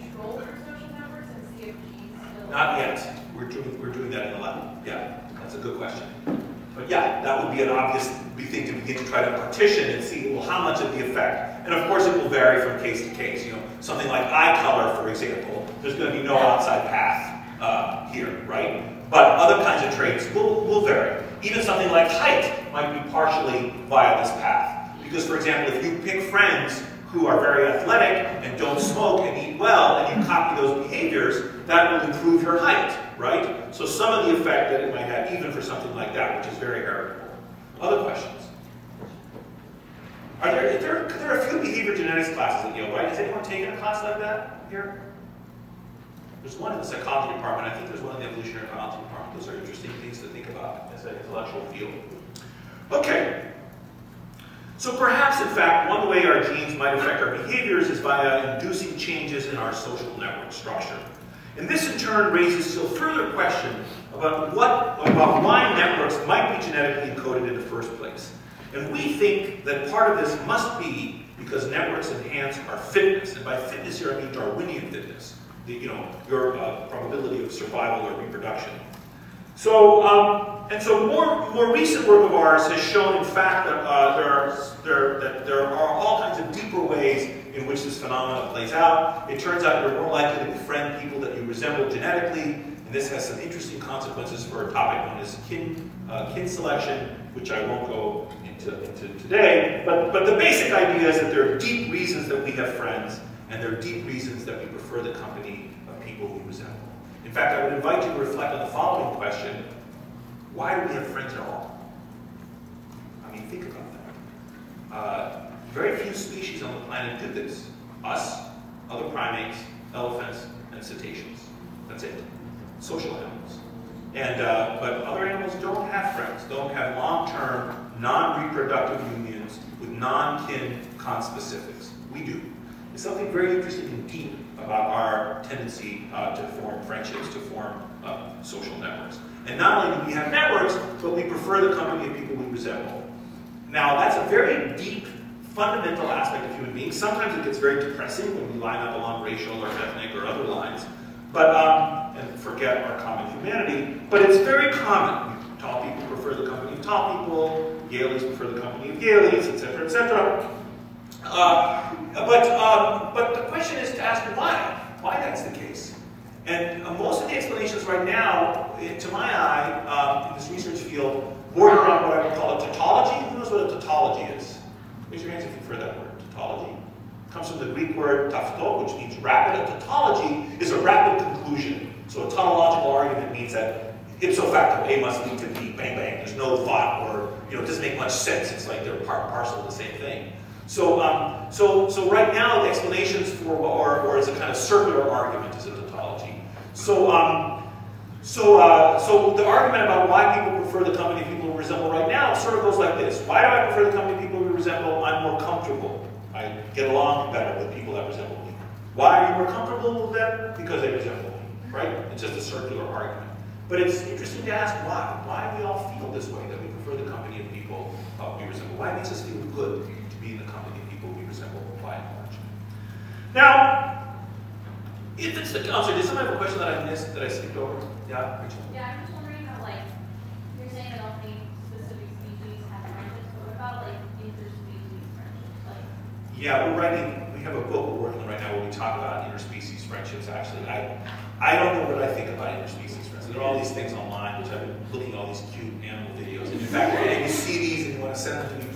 control for social networks and see if genes still... Not yet. We're doing, we're doing that in the lab. Yeah, that's a good question. But yeah, that would be an obvious thing to begin to try to partition and see, well, how much of the effect? And of course, it will vary from case to case. You know, something like eye color, for example, there's going to be no outside path uh, here, right? But other kinds of traits will, will vary. Even something like height might be partially via this path. Because, for example, if you pick friends who are very athletic and don't smoke and eat well, and you copy those behaviors, that will improve your height, right? So some of the effect that it might have, even for something like that, which is very heritable. Other questions? Are there, there, there are a few behavior genetics classes at Yale, right? Has anyone taken a class like that here? There's one in the psychology department. I think there's one in the evolutionary biology department. Those are interesting things to think about as an intellectual field. Okay. So perhaps, in fact, one way our genes might affect our behaviors is by uh, inducing changes in our social network structure. And this, in turn, raises still further question about, what, about why networks might be genetically encoded in the first place. And we think that part of this must be because networks enhance our fitness. And by fitness here, I mean Darwinian fitness the, you know, your uh, probability of survival or reproduction. So, um, and so more, more recent work of ours has shown, in fact, that, uh, there are, there, that there are all kinds of deeper ways in which this phenomenon plays out. It turns out you're more likely to befriend people that you resemble genetically, and this has some interesting consequences for a topic known as kin, uh, kin selection, which I won't go into, into today. But, but the basic idea is that there are deep reasons that we have friends, and there are deep reasons that we prefer the company of people we resemble. In fact, I would invite you to reflect on the following question. Why do we have friends at all? I mean, think about that. Uh, very few species on the planet did this. Us, other primates, elephants, and cetaceans. That's it. Social animals. And, uh, but other animals don't have friends, don't have long-term, non-reproductive unions with non-kin conspecifics. We do. Something very interesting and deep about our tendency uh, to form friendships, to form uh, social networks. And not only do we have networks, but we prefer the company of people we resemble. Now, that's a very deep, fundamental aspect of human beings. Sometimes it gets very depressing when we line up along racial or ethnic or other lines, but um, and forget our common humanity. But it's very common. Tall people prefer the company of tall people. Yaleys prefer the company of Yaleys, etc., etc. Uh, but, um, but the question is to ask why, why that's the case. And uh, most of the explanations right now, to my eye, um, in this research field, border on what I would call a tautology. Who knows what a tautology is? Raise your hands if you've heard that word, tautology. It comes from the Greek word tauto, which means rapid. A tautology is a rapid conclusion. So a tautological argument means that ipso facto A must lead to B, bang bang. There's no thought or, you know, it doesn't make much sense. It's like they're part parcel of the same thing. So, um, so, so right now the explanations for, or, or as a kind of circular argument is a tautology. So, um, so, uh, so the argument about why people prefer the company people who resemble right now sort of goes like this. Why do I prefer the company people who resemble? I'm more comfortable. I get along better with people that resemble me. Why are you more comfortable with them? Because they resemble me, right? It's just a circular argument. But it's interesting to ask why. Why do we all feel this way, that we prefer the company of people uh, we resemble? Why makes us feel good to be in the company of people we resemble by and large? Now, if it's the, I'm sorry, did someone have a question that I missed, that I skipped over? Yeah, Rachel? Yeah, I'm just wondering how, like, you're saying that only specific species have friendships, but what about, like, interspecies friendships? Like, Yeah, we're writing, we have a book we're working on right now where we talk about interspecies friendships, actually. I, I don't know what I think about interspecies friendships. There are all these things online, which I've been looking at all these cute animal videos. And in fact, if you see these and you want to send them to me.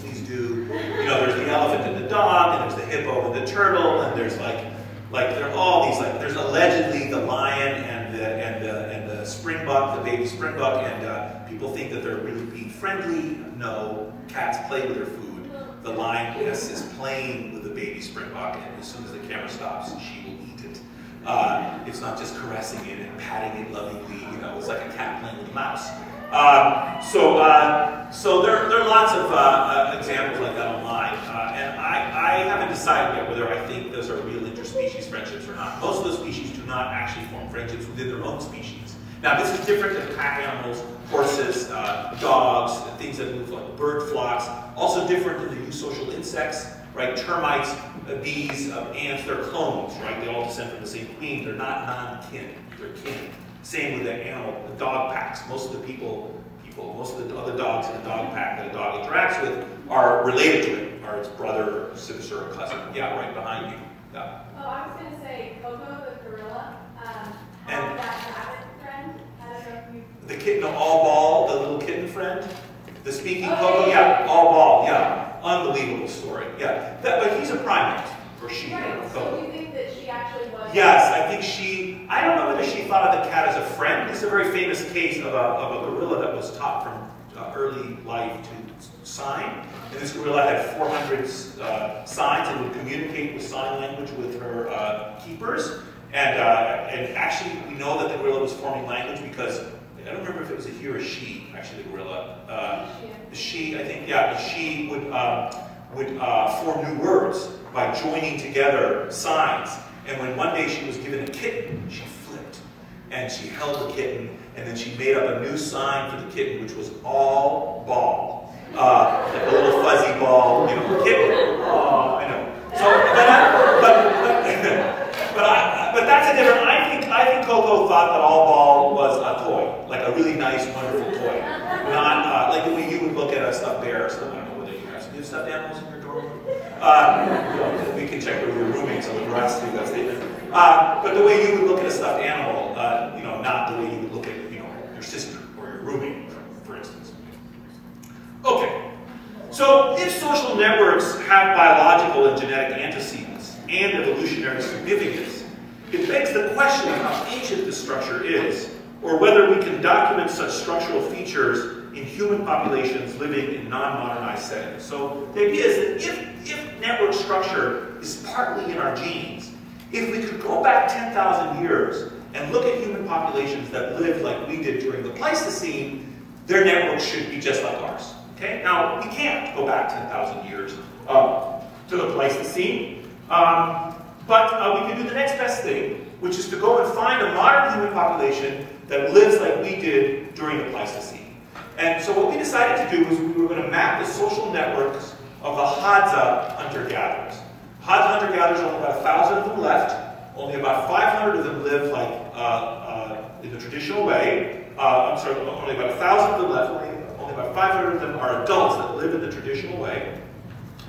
You know, there's the elephant and the dog, and there's the hippo and the turtle, and there's like, like there are all these, like, there's allegedly the lion and the, and the, and the springbuck, the baby springbuck, and uh, people think that they're really being friendly. No, cats play with their food. The lioness is playing with the baby springbuck, and as soon as the camera stops, she will eat it. Uh, it's not just caressing it and patting it lovingly, you know, it's like a cat playing with a mouse. Um, so, uh, so there, there are lots of uh, uh, examples like that online, uh, and I, I haven't decided yet whether I think those are real interspecies friendships or not. Most of those species do not actually form friendships within their own species. Now, this is different than pack animals, horses, uh, dogs, things that move like bird flocks. Also different than the eusocial insects, right? Termites, uh, bees, uh, ants, they're clones, right? They all descend from the same queen. They're not non-kin, they're kin. Same with the animal, the dog packs. Most of the people, people, most of the other dogs in the dog pack that a dog interacts with are related to it, are its brother, sister, or cousin. Yeah, right behind you. Yeah. oh, I was gonna say Coco the gorilla, um, And- that rabbit friend, I don't you. The kitten, all ball, the little kitten friend, the speaking Oh, Coco, yeah, all ball, yeah, unbelievable story, yeah. That, but he's a primate, or she, Right, so Coco. you Yes, I think she, I don't know whether she thought of the cat as a friend. This is a very famous case of a, of a gorilla that was taught from uh, early life to sign. And this gorilla had 400 uh, signs and would communicate with sign language with her uh, keepers. And, uh, and actually, we know that the gorilla was forming language because, I don't remember if it was a he or a she, actually, the gorilla. Uh, she, I think, yeah, she would, um, would uh, form new words by joining together signs. And when one day she was given a kitten, she flipped. And she held the kitten, and then she made up a new sign for the kitten, which was all ball. Uh, like a little fuzzy ball, you know, kitten. Oh, I know. So, but, I, but, but, but, I, but that's a different, I think, I think Coco thought that all ball was a toy, like a really nice, wonderful toy. Not, uh, like the way you would look at a stuffed bear or something. I don't know whether you have, do stuffed animals in your dorm? Uh, know, we can check with your roommates on the veracity of that statement. Uh, but the way you would look at a stuffed animal, uh, you know, not the way you would look at, you know, your sister or your roommate, for, instance. Okay. So if social networks have biological and genetic antecedents and evolutionary significance, it begs the question of how ancient this structure is, or whether we can document such structural features in human populations living in non-modernized settings. So the idea is that if, if network structure is partly in our genes. If we could go back 10,000 years and look at human populations that lived like we did during the Pleistocene, their networks should be just like ours. Okay? Now, we can't go back 10,000 years uh, to the Pleistocene, um, but uh, we can do the next best thing, which is to go and find a modern human population that lives like we did during the Pleistocene. And so what we decided to do was we were going to map the social networks of the Hadza hunter-gatherers. Hadza hunter-gatherers, only about a thousand of them left. Only about 500 of them live like uh, uh, in the traditional way. Uh, I'm sorry, only about a thousand of them left. Only, only about 500 of them are adults that live in the traditional way.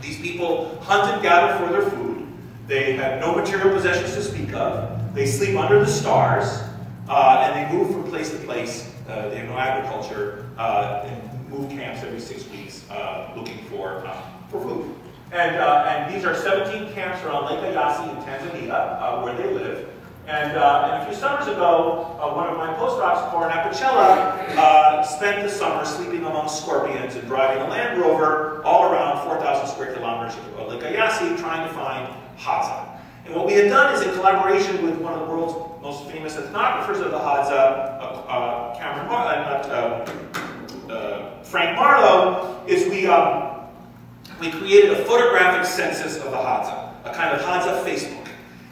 These people hunt and gather for their food. They have no material possessions to speak of. They sleep under the stars, uh, and they move from place to place. Uh, they have no agriculture, uh, and move camps every six weeks uh, looking for, uh, for food. And, uh, and these are 17 camps around Lake Eyasi in Tanzania, where they live. And, uh, and, a few summers ago, uh, one of my postdocs, Coren Apicella, uh, spent the summer sleeping among scorpions and driving a Land Rover all around 4,000 square kilometers of Lake Eyasi trying to find Hadza. And what we had done is in collaboration with one of the world's most famous ethnographers of the Hadza, uh, uh, Cameron Mar uh, uh, Frank Marlowe, is we, um, we created a photographic census of the Hadza, a kind of Hadza Facebook.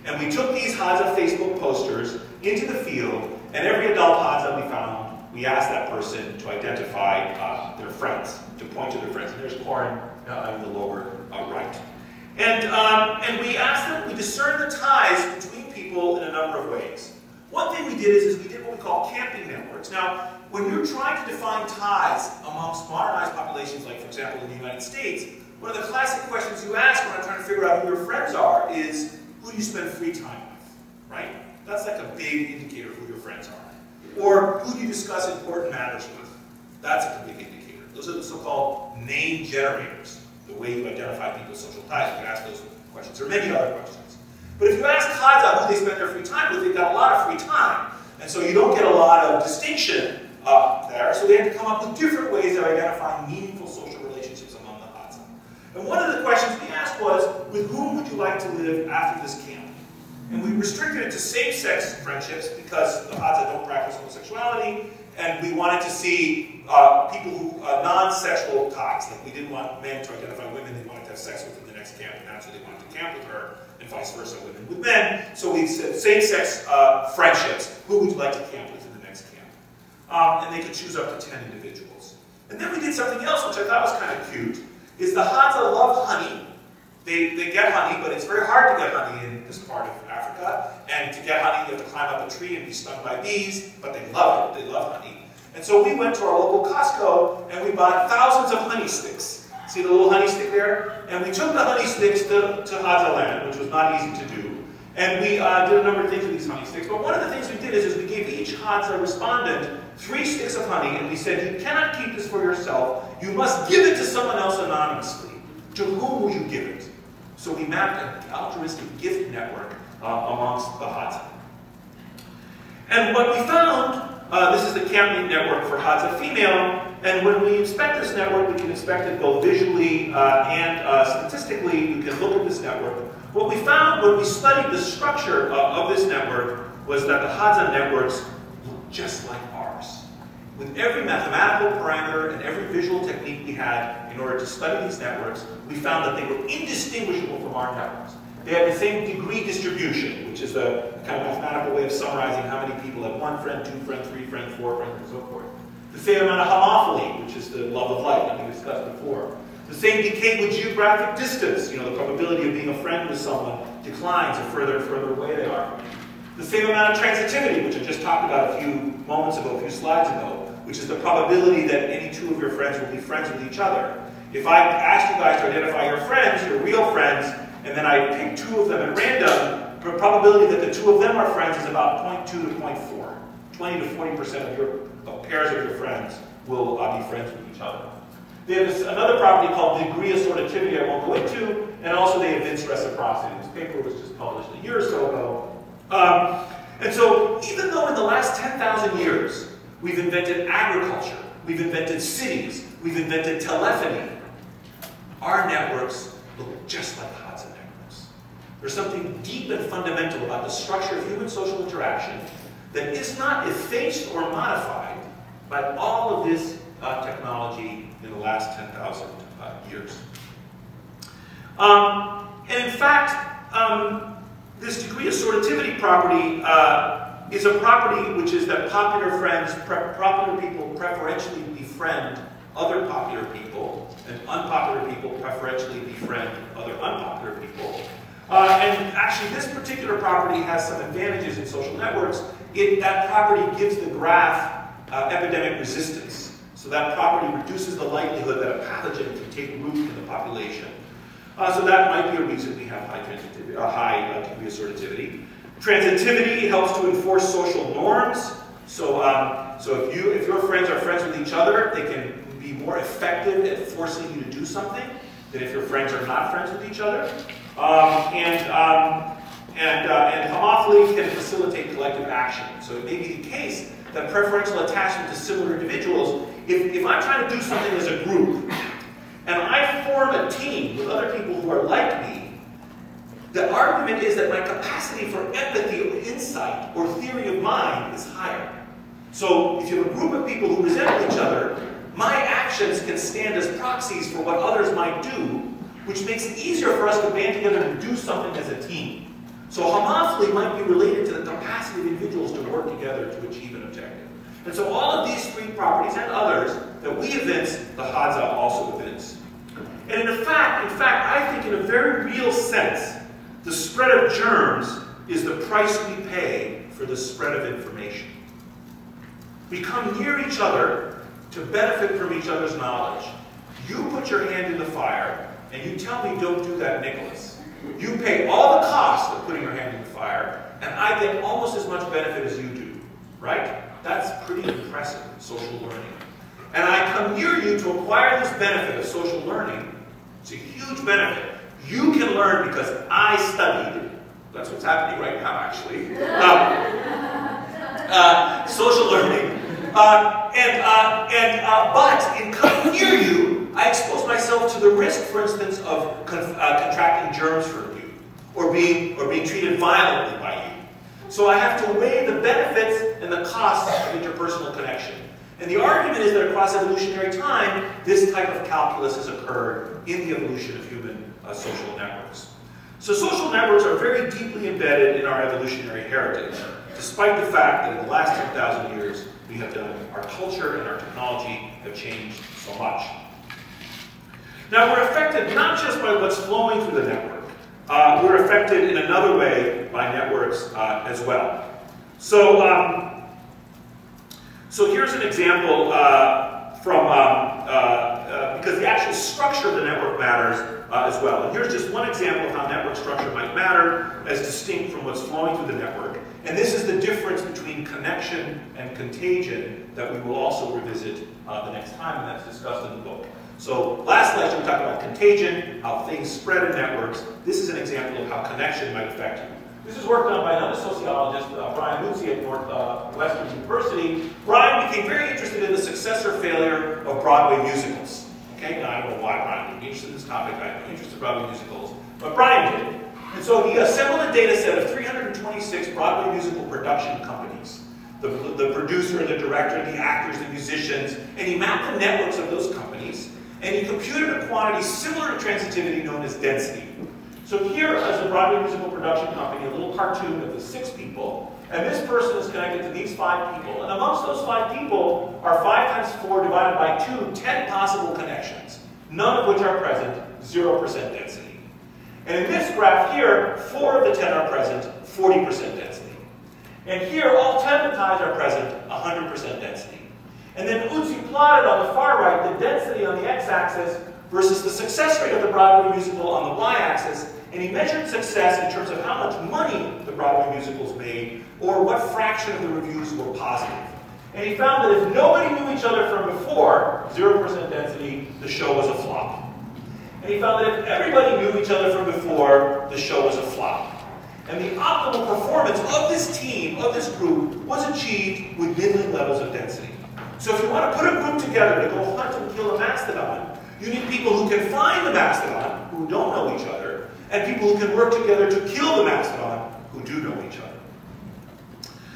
And we took these Hadza Facebook posters into the field, and every adult Hadza we found, we asked that person to identify uh, their friends, to point to their friends. And there's Coren uh, in the lower uh, right. And, um, and we asked them, we discerned the ties between people in a number of ways. One thing we did is, is we did call camping networks. Now, when you're trying to define ties amongst modernized populations, like for example in the United States, one of the classic questions you ask when I'm trying to figure out who your friends are is, who do you spend free time with, right? That's like a big indicator of who your friends are. Or who do you discuss important matters with? That's a big indicator. Those are the so-called name generators, the way you identify people's social ties. You can ask those questions, or many other questions. But if you ask Hadza who they spend their free time with, they've got a lot of free time. And so you don't get a lot of distinction uh, there. So they have to come up with different ways of identifying meaningful social relationships among the Hadza. And one of the questions we asked was, with whom would you like to live after this camp? And we restricted it to same-sex friendships because the Hadza don't practice homosexuality, and we wanted to see uh, people who, uh, non-sexual ties. Like we didn't want men to identify women they wanted to have sex with in the next camp, and that's who they wanted to camp with her, and vice versa, women with men. So we said same-sex uh, friendships. Who would you like to camp with in the next camp? Um, and they could choose up to 10 individuals. And then we did something else, which I thought was kind of cute, is the Hadza love honey. They, they get honey, but it's very hard to get honey in this part of Africa. And to get honey, you have to climb up a tree and be stung by bees, but they love it. They love honey. And so we went to our local Costco and we bought thousands of honey sticks. See the little honey stick there? And we took the honey sticks to, to Hadza land, which was not easy to do. And we uh, did a number of things with these honey sticks. But one of the things we did is, is we gave each Hadza respondent three sticks of honey, and we said, you cannot keep this for yourself. You must give it to someone else anonymously. To whom will you give it? So we mapped an altruistic gift network uh, amongst the Hadza. And what we found, uh, this is the camping network for Hadza female, and when we inspect this network, we can inspect it both visually uh, and uh, statistically. You can look at this network. What we found when we studied the structure of this network was that the Hadza networks look just like ours. With every mathematical parameter and every visual technique we had in order to study these networks, we found that they were indistinguishable from our networks. They have the same degree distribution, which is a kind of mathematical way of summarizing how many people have one friend, two friends, three friends, four friends, and so forth. The same amount of homophily, which is the love of light that we discussed before. The same decay with geographic distance, you know, the probability of being a friend with someone declines the further and further away they are. The same amount of transitivity, which I just talked about a few moments ago, a few slides ago, which is the probability that any two of your friends will be friends with each other. If I asked you guys to identify your friends, your real friends, and then I pick two of them at random, the probability that the two of them are friends is about 0.2 to 0.4. 20 to 40% of your pairs of your friends will uh, be friends with each other. They have another property called degree assortativity I won't go into, and also they evince reciprocity. This paper was just published a year or so ago. Um, and so even though in the last 10,000 years we've invented agriculture, we've invented cities, we've invented telephony, our networks look just like Hadza networks. There's something deep and fundamental about the structure of human social interaction that is not effaced or modified by all of this uh, technology in the last 10,000 uh, years. Um, and in fact, um, this degree of assortativity property uh, is a property which is that popular friends, popular people preferentially befriend other popular people, and unpopular people preferentially befriend other unpopular people. Uh, and actually, this particular property has some advantages in social networks. It, that property gives the graph uh, epidemic resistance. So that property reduces the likelihood that a pathogen can take root in the population. Uh, so that might be a reason we have high transitivity, uh, high uh, degree assortativity. Transitivity helps to enforce social norms. So, um, so if you, if your friends are friends with each other, they can be more effective at forcing you to do something than if your friends are not friends with each other. Um, and um, and, uh, and homophily can facilitate collective action. So it may be the case that preferential attachment to similar individuals, if, if I'm trying to do something as a group, and I form a team with other people who are like me, the argument is that my capacity for empathy or insight or theory of mind is higher. So if you have a group of people who resemble each other, my actions can stand as proxies for what others might do, which makes it easier for us to band together and do something as a team. So homophily might be related to the capacity of individuals to work together to achieve an objective. And so all of these three properties and others that we evince, the Hadza also evince. And in fact, in fact, I think in a very real sense, the spread of germs is the price we pay for the spread of information. We come near each other to benefit from each other's knowledge. You put your hand in the fire, and you tell me don't do that, Nicholas. You pay all the cost of putting your hand in the fire, and I get almost as much benefit as you do, right? That's pretty impressive social learning. And I come near you to acquire this benefit of social learning. It's a huge benefit. You can learn because I studied. That's what's happening right now, actually. Um, uh, social learning. Uh, and, uh, and, uh, but in coming near you, I expose myself to the risk, for instance, of con uh, contracting germs from you, or being, or being treated violently by you. So I have to weigh the benefits and the costs of interpersonal connection. And the argument is that across evolutionary time, this type of calculus has occurred in the evolution of human uh, social networks. So social networks are very deeply embedded in our evolutionary heritage, despite the fact that in the last 10,000 years, we have done, our culture and our technology have changed so much. Now we're affected not just by what's flowing through the network, uh, we're affected in another way by networks uh, as well. So, um, so here's an example uh, from, um, uh, uh, because the actual structure of the network matters uh, as well. And here's just one example of how network structure might matter as distinct from what's flowing through the network. And this is the difference between connection and contagion that we will also revisit the next time, and that's discussed in the book. So last lecture we talked about contagion, how things spread in networks. This is an example of how connection might affect you. This is work done by another sociologist, uh, Brian Uzzi at Northwestern uh, University. Brian became very interested in the success or failure of Broadway musicals. Okay, now I don't know why Brian would be interested in this topic. I'm no interest in Broadway musicals, but Brian did. And so he assembled a data set of 326 Broadway musical production companies. The, the producer, the director, the actors, the musicians, and he mapped the networks of those companies and he computed a quantity similar to transitivity known as density. So here is a Broadway musical production company, a little cartoon of the six people, and this person is connected to these five people. And amongst those five people are five times four divided by two, ten possible connections, none of which are present, 0% density. And in this graph here, four of the 10 are present, 40% density. And here, all 10 of the ties are present, 100% density. And then Uzzi plotted on the far right the density on the x-axis versus the success rate of the Broadway musical on the y-axis, and he measured success in terms of how much money the Broadway musicals made, or what fraction of the reviews were positive. And he found that if nobody knew each other from before, 0% density, the show was a flop. And he found that if everybody knew each other from before, the show was a flop. And the optimal performance of this team, of this group, was achieved with middling levels of density. So if you want to put a group together to go hunt and kill a mastodon, You need people who can find the mastodon, who don't know each other, and people who can work together to kill the mastodon, who do know each other.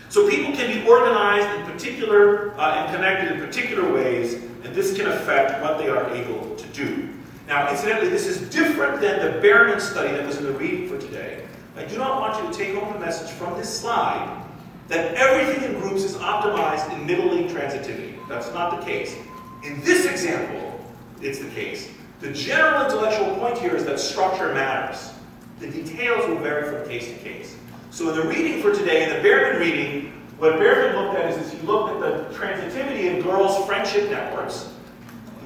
So people can be organized in particular uh, and connected in particular ways, and this can affect what they are able to do. Now, incidentally, this is different than the Bearman study that was in the reading for today. I do not want you to take home the message from this slide that everything in groups is optimized in middling transitivity. That's not the case. In this example, it's the case. The general intellectual point here is that structure matters. The details will vary from case to case. So in the reading for today, in the Bearman reading, what Bearman looked at is, is he looked at the transitivity in girls' friendship networks.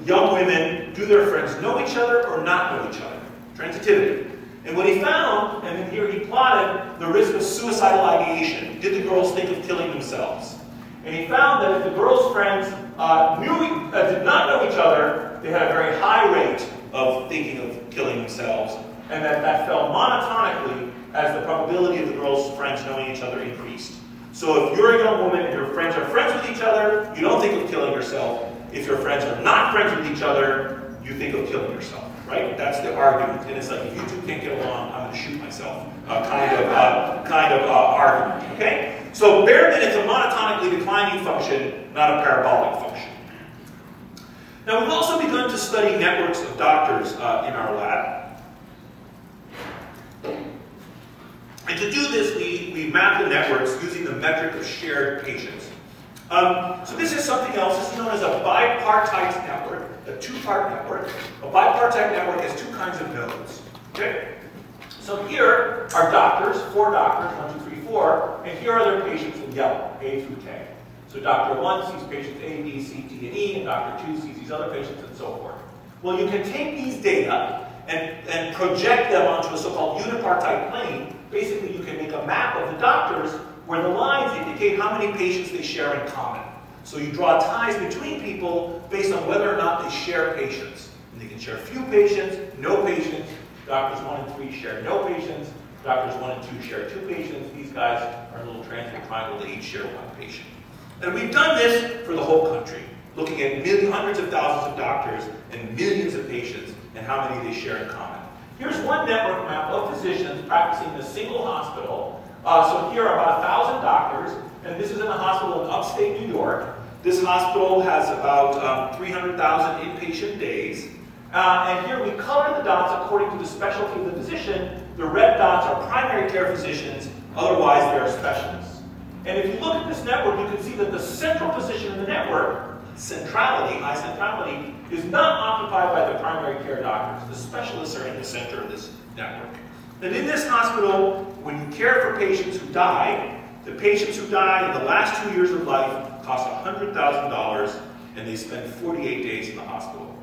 Young women, do their friends know each other or not know each other? Transitivity. And what he found, and here he plotted the risk of suicidal ideation. Did the girls think of killing themselves? And he found that if the girls' friends uh, knew, uh, did not know each other, they had a very high rate of thinking of killing themselves, and that that fell monotonically as the probability of the girls' friends knowing each other increased. So if you're a young woman and your friends are friends with each other, you don't think of killing yourself. If your friends are not friends with each other, you think of killing yourself, right? That's the argument. And it's like, if you two can't get along, I'm going to shoot myself, uh, kind of, uh, kind of uh, argument, okay? So bear that it's a monotonically declining function, not a parabolic function. Now we've also begun to study networks of doctors uh, in our lab. And to do this, we, we map the networks using the metric of shared patients. Um, so this is something else. This is known as a bipartite network, a two-part network. A bipartite network has two kinds of nodes. Okay? So here are doctors, four doctors, one, two, three, four, and here are their patients in yellow, A through K. So Doctor 1 sees patients A, B, C, D, and E, and Doctor 2 sees these other patients, and so forth. Well, you can take these data and, and project them onto a so-called unipartite plane. Basically, you can make a map of the doctors where the lines indicate how many patients they share in common. So you draw ties between people based on whether or not they share patients. And they can share a few patients, no patients. Doctors 1 and 3 share no patients. Doctors 1 and 2 share two patients. These guys are a little transit triangle. They each share one patient. And we've done this for the whole country, looking at millions, hundreds of thousands of doctors and millions of patients and how many they share in common. Here's one network map of physicians practicing in a single hospital. Uh, so here are about 1,000 doctors, and this is in a hospital in upstate New York. This hospital has about um, 300,000 inpatient days. Uh, and here we color the dots according to the specialty of the physician. The red dots are primary care physicians, otherwise they are specialists. And if you look at this network, you can see that the central position in the network, centrality, high centrality, is not occupied by the primary care doctors. The specialists are in the center of this network. And in this hospital, when you care for patients who die, the patients who die in the last two years of life cost $100,000 and they spend 48 days in the hospital.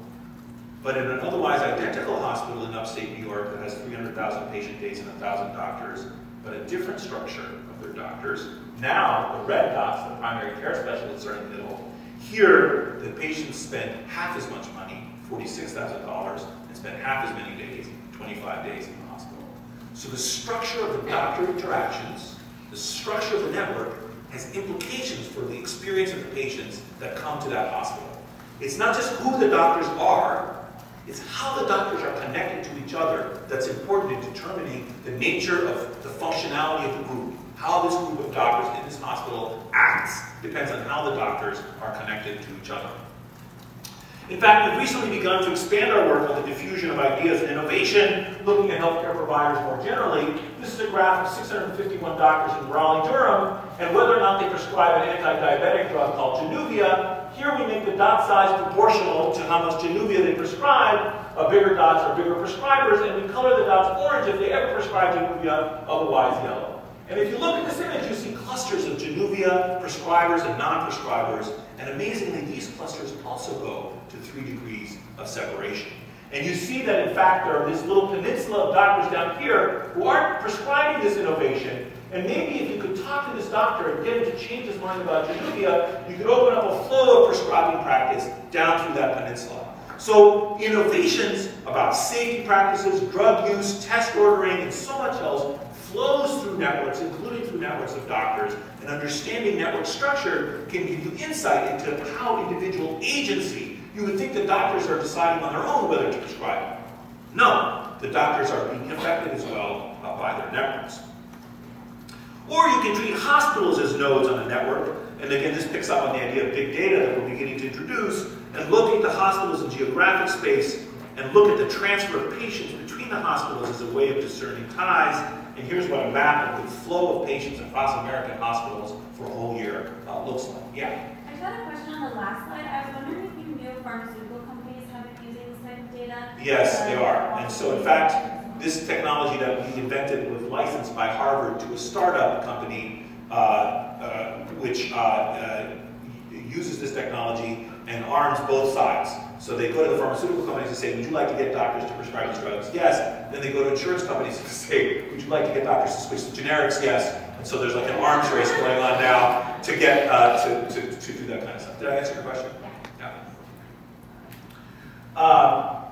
But in an otherwise identical hospital in upstate New York that has 300,000 patient days and 1,000 doctors, but a different structure of their doctors, now the red dots, the primary care specialists, are in the middle. Here, the patients spend half as much money, $46,000, and spend half as many days, 25 days in the hospital. So the structure of the doctor interactions, the structure of the network, has implications for the experience of the patients that come to that hospital. It's not just who the doctors are, it's how the doctors are connected to each other that's important in determining the nature of the functionality of the group. How this group of doctors in this hospital acts depends on how the doctors are connected to each other. In fact, we've recently begun to expand our work on the diffusion of ideas and innovation, looking at healthcare providers more generally. This is a graph of 651 doctors in Raleigh-Durham, and whether or not they prescribe an anti-diabetic drug called Januvia. Here we make the dot size proportional to how much Januvia they prescribe. Bigger dots are bigger prescribers, and we color the dots orange if they ever prescribe Januvia, otherwise yellow. And if you look at this image, you see clusters of Januvia prescribers and non-prescribers, and amazingly, these clusters also go to three degrees of separation. And you see that, in fact, there are this little peninsula of doctors down here who aren't prescribing this innovation. And maybe if you could talk to this doctor and get him to change his mind about Januvia, you could open up a flow of prescribing practice down through that peninsula. So innovations about safety practices, drug use, test ordering, and so much else flows through networks, including through networks of doctors, and understanding network structure can give you insight into how individual agency you would think the doctors are deciding on their own whether to prescribe. No, the doctors are being affected as well uh, by their networks. Or you can treat hospitals as nodes on a network, and again, this picks up on the idea of big data that we're beginning to introduce, and look at the hospitals in geographic space, and look at the transfer of patients between the hospitals as a way of discerning ties. And here's what a map of the flow of patients across American hospitals for a whole year uh, looks like. Yeah? I just had a question on the last slide. I was wondering pharmaceutical companies have been using this type of data? Yes, they Uh, are. And so, in fact, this technology that we invented was licensed by Harvard to a startup company uh, uh, which uh, uh, uses this technology and arms both sides. So they go to the pharmaceutical companies and say, would you like to get doctors to prescribe these drugs? Yes. Then they go to insurance companies and say, would you like to get doctors to switch to generics? Yes. And so there's like an arms race going on now to get, uh, to, to, to do that kind of stuff. Did I answer your question? Uh,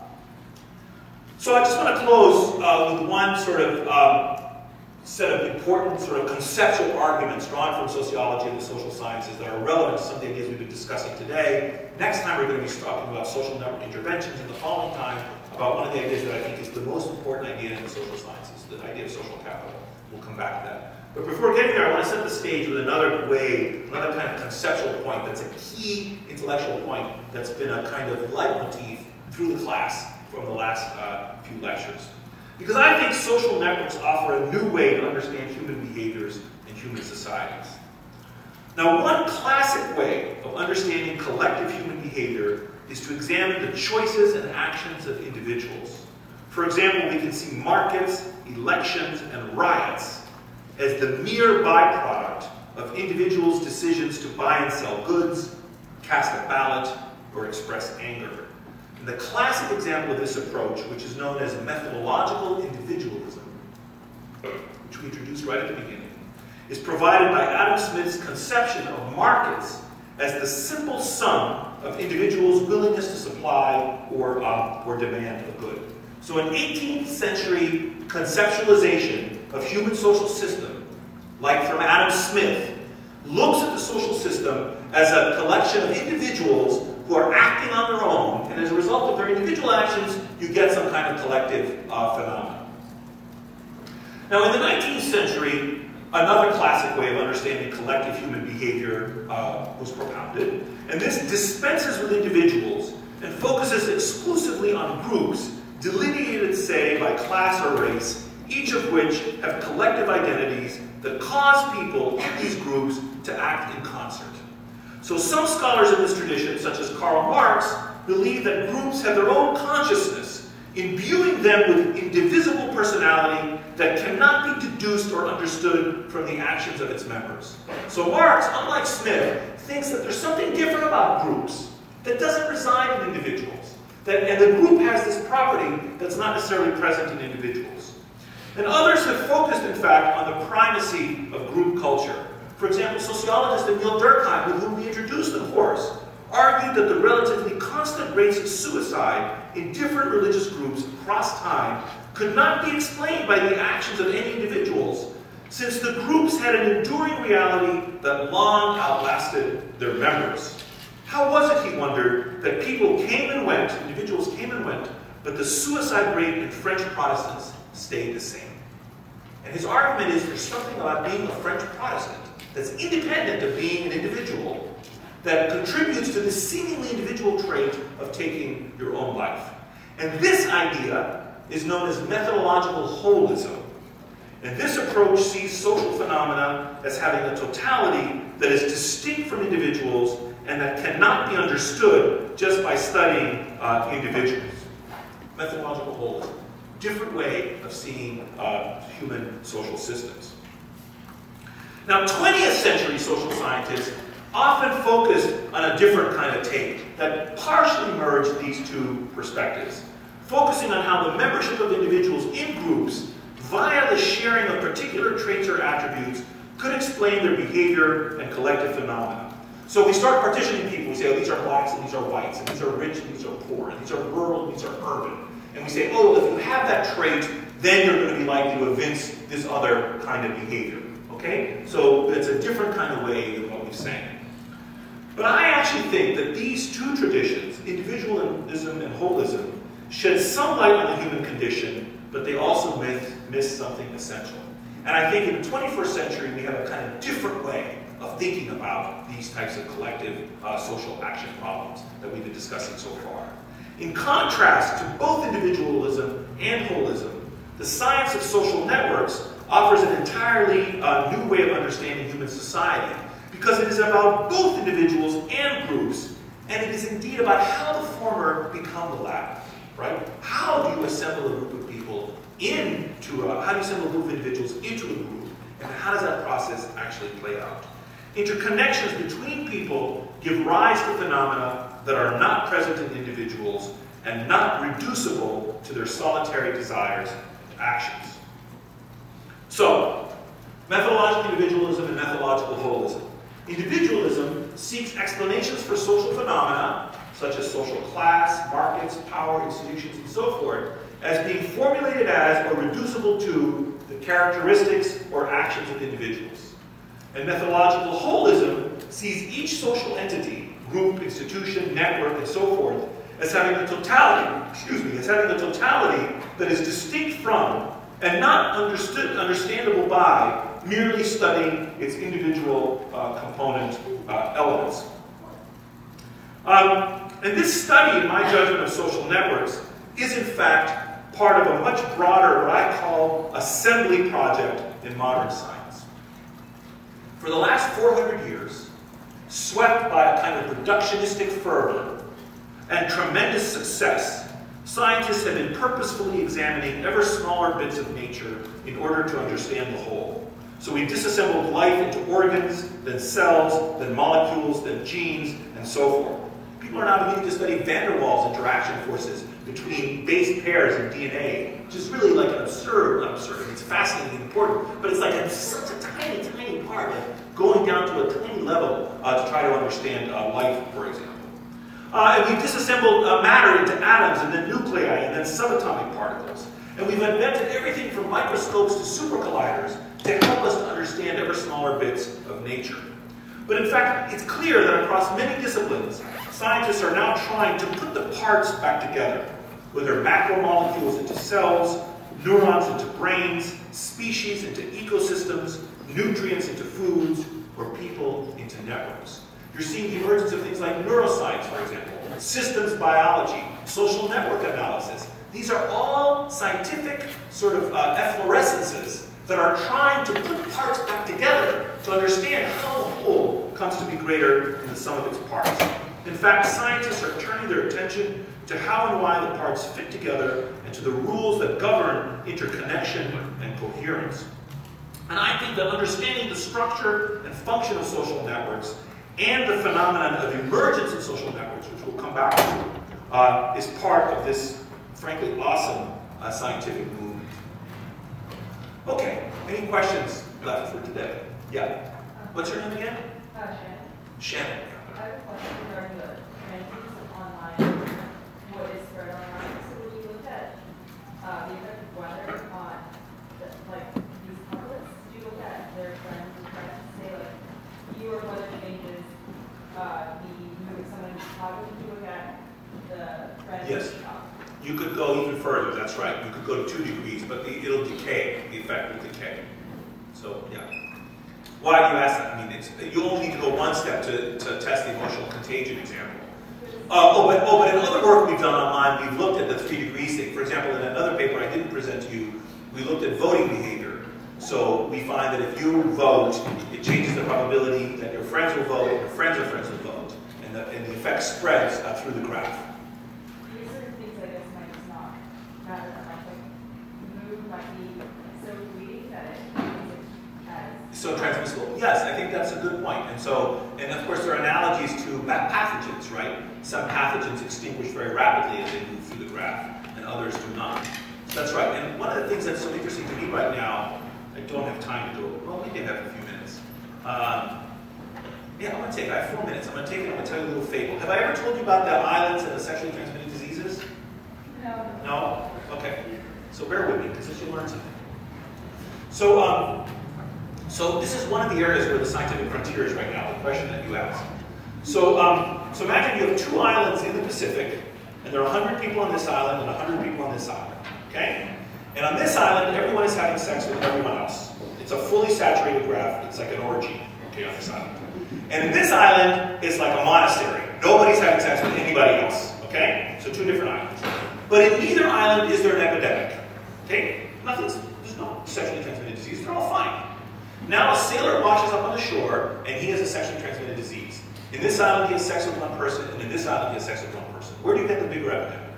so I just want to close uh, with one sort of um, set of important sort of conceptual arguments drawn from sociology and the social sciences that are relevant to some of the ideas we've been discussing today. Next time we're going to be talking about social network interventions, and the following time about one of the ideas that I think is the most important idea in the social sciences, the idea of social capital. We'll come back to that. But before getting there, I want to set the stage with another way, another kind of conceptual point that's a key intellectual point that's been a kind of leitmotif through the class from the last uh, few lectures. Because I think social networks offer a new way to understand human behaviors and human societies. Now, one classic way of understanding collective human behavior is to examine the choices and actions of individuals. For example, we can see markets, elections, and riots as the mere byproduct of individuals' decisions to buy and sell goods, cast a ballot, or express anger. The classic example of this approach, which is known as methodological individualism, which we introduced right at the beginning, is provided by Adam Smith's conception of markets as the simple sum of individuals' willingness to supply or, um, or demand a good. So an 18th century conceptualization of human social system, like from Adam Smith, looks at the social system as a collection of individuals who are acting on their own, and as a result of their individual actions, you get some kind of collective uh, phenomenon. Now, in the 19th century, another classic way of understanding collective human behavior uh, was propounded, and this dispenses with individuals and focuses exclusively on groups delineated, say, by class or race, each of which have collective identities that cause people in these groups to act in concert. So some scholars in this tradition, such as Karl Marx, believe that groups have their own consciousness, imbuing them with indivisible personality that cannot be deduced or understood from the actions of its members. So Marx, unlike Smith, thinks that there's something different about groups that doesn't reside in individuals. That, and the group has this property that's not necessarily present in individuals. And others have focused, in fact, on the primacy of group culture. For example, sociologist Emile Durkheim, with whom we introduced the course, argued that the relatively constant rates of suicide in different religious groups across time could not be explained by the actions of any individuals, since the groups had an enduring reality that long outlasted their members. How was it, he wondered, that people came and went, individuals came and went, but the suicide rate in French Protestants stayed the same? And his argument is there's something about being a French Protestant that's independent of being an individual that contributes to the seemingly individual trait of taking your own life. And this idea is known as methodological holism. And this approach sees social phenomena as having a totality that is distinct from individuals and that cannot be understood just by studying uh, individuals. Methodological holism. Different way of seeing uh, human social systems. Now, 20th century social scientists often focused on a different kind of take that partially merged these two perspectives, focusing on how the membership of individuals in groups via the sharing of particular traits or attributes could explain their behavior and collective phenomena. So we start partitioning people. We say, oh, these are blacks and these are whites, and these are rich and these are poor, and these are rural and these are urban. And we say, oh, if you have that trait, then you're going to be likely to evince this other kind of behavior. Okay? So it's a different kind of way than what we've saying. But I actually think that these two traditions, individualism and holism, shed some light on the human condition, but they also miss, miss something essential. And I think in the 21st century, we have a kind of different way of thinking about these types of collective uh, social action problems that we've been discussing so far. In contrast to both individualism and holism, the science of social networks offers an entirely uh, new way of understanding human society because it is about both individuals and groups, and it is indeed about how the former become the latter, right? How do you assemble a group of people into a, how do you assemble a group of individuals into a group, and how does that process actually play out? Interconnections between people give rise to phenomena that are not present in individuals and not reducible to their solitary desires and actions. So, methodological individualism and methodological holism. Individualism seeks explanations for social phenomena, such as social class, markets, power, institutions, and so forth, as being formulated as or reducible to the characteristics or actions of individuals. And methodological holism sees each social entity, group, institution, network, and so forth, as having the totality, excuse me, as having the totality that is distinct from and not understood, understandable by merely studying its individual uh, component uh, elements. Um, and this study, in my judgment of social networks, is in fact part of a much broader, what I call, assembly project in modern science. For the last 400 years, swept by a kind of reductionistic fervor and tremendous success, scientists have been purposefully examining ever smaller bits of nature in order to understand the whole. So we've disassembled life into organs, then cells, then molecules, then genes, and so forth. People are now beginning to study van der Waals interaction forces between base pairs in DNA, which is really like an absurd, absurd, it's fascinating and important, but it's like a, such a tiny, tiny part, like going down to a tiny level uh, to try to understand uh, life, for example. Uh, and we've disassembled uh, matter into atoms and then nuclei and then subatomic particles. And we've invented everything from microscopes to supercolliders to help us to understand ever smaller bits of nature. But in fact, it's clear that across many disciplines, scientists are now trying to put the parts back together, whether macromolecules into cells, neurons into brains, species into ecosystems, nutrients into foods, or people into networks. You're seeing the emergence of things like neuroscience, for example, systems biology, social network analysis. These are all scientific sort of uh, efflorescences that are trying to put parts back together to understand how the whole comes to be greater than the sum of its parts. In fact, scientists are turning their attention to how and why the parts fit together and to the rules that govern interconnection and coherence. And I think that understanding the structure and function of social networks and the phenomenon of emergence in social networks, which we'll come back to, uh, is part of this, frankly, awesome uh, scientific movement. Okay, any questions left for today? Yeah. What's your name again? Uh, Shannon, Shannon. I have a question regarding the rankings of online, what is spread online. So when you look at, uh, the effect of weather on, the, like, these couplets, do you look at their trends and try to say, like, fewer weather changes, uh, the mood of someone in Chicago, do you look at the trends Yes. in Chicago? You could go even further, that's right. You could go to two degrees, but the, it'll decay, the effect will decay. So, yeah. Why do you ask that? I mean, it's, you only need to go one step to, to test the emotional contagion example. Uh, oh, but, oh, but in other work we've done online, we've looked at the three degrees thing. For example, in another paper I didn't present to you, we looked at voting behavior. So we find that if you vote, it changes the probability that your friends will vote, and your friends of friends will vote. And the, and the effect spreads uh, through the graph. These are things I guess might just not matter that much, like, mood might be so fleeting that it becomes as So transmissible. Yes, I think that's a good point. And so, and of course, there are analogies to pathogens, right? Some pathogens extinguish very rapidly as they move through the graph, and others do not. So that's right. And one of the things that's so interesting to me right now, I don't have time to do it. Well, maybe I have a few minutes. Um, yeah, I'm gonna take. I have four minutes. I'm gonna take it. I'm gonna tell you a little fable. Have I ever told you about the islands and the sexually transmitted diseases? No. No? Okay. So bear with me, because this you'll learn something. So, um, so this is one of the areas where the scientific frontier is right now, the question that you asked. So, um, so imagine you have two islands in the Pacific, and there are 100 people on this island and 100 people on this island, okay? And on this island, everyone is having sex with everyone else. It's a fully saturated graph. It's like an orgy, okay, on this island. And this island, it's like a monastery. Nobody's having sex with anybody else, okay? So two different islands. But in neither island is there an epidemic, okay? Nothing's, there's no sexually transmitted disease. They're all fine. Now a sailor washes up on the shore, and he has a sexually transmitted disease. In this island, he has sex with one person, and in this island, he has sex with one person. Where do you get the bigger epidemic?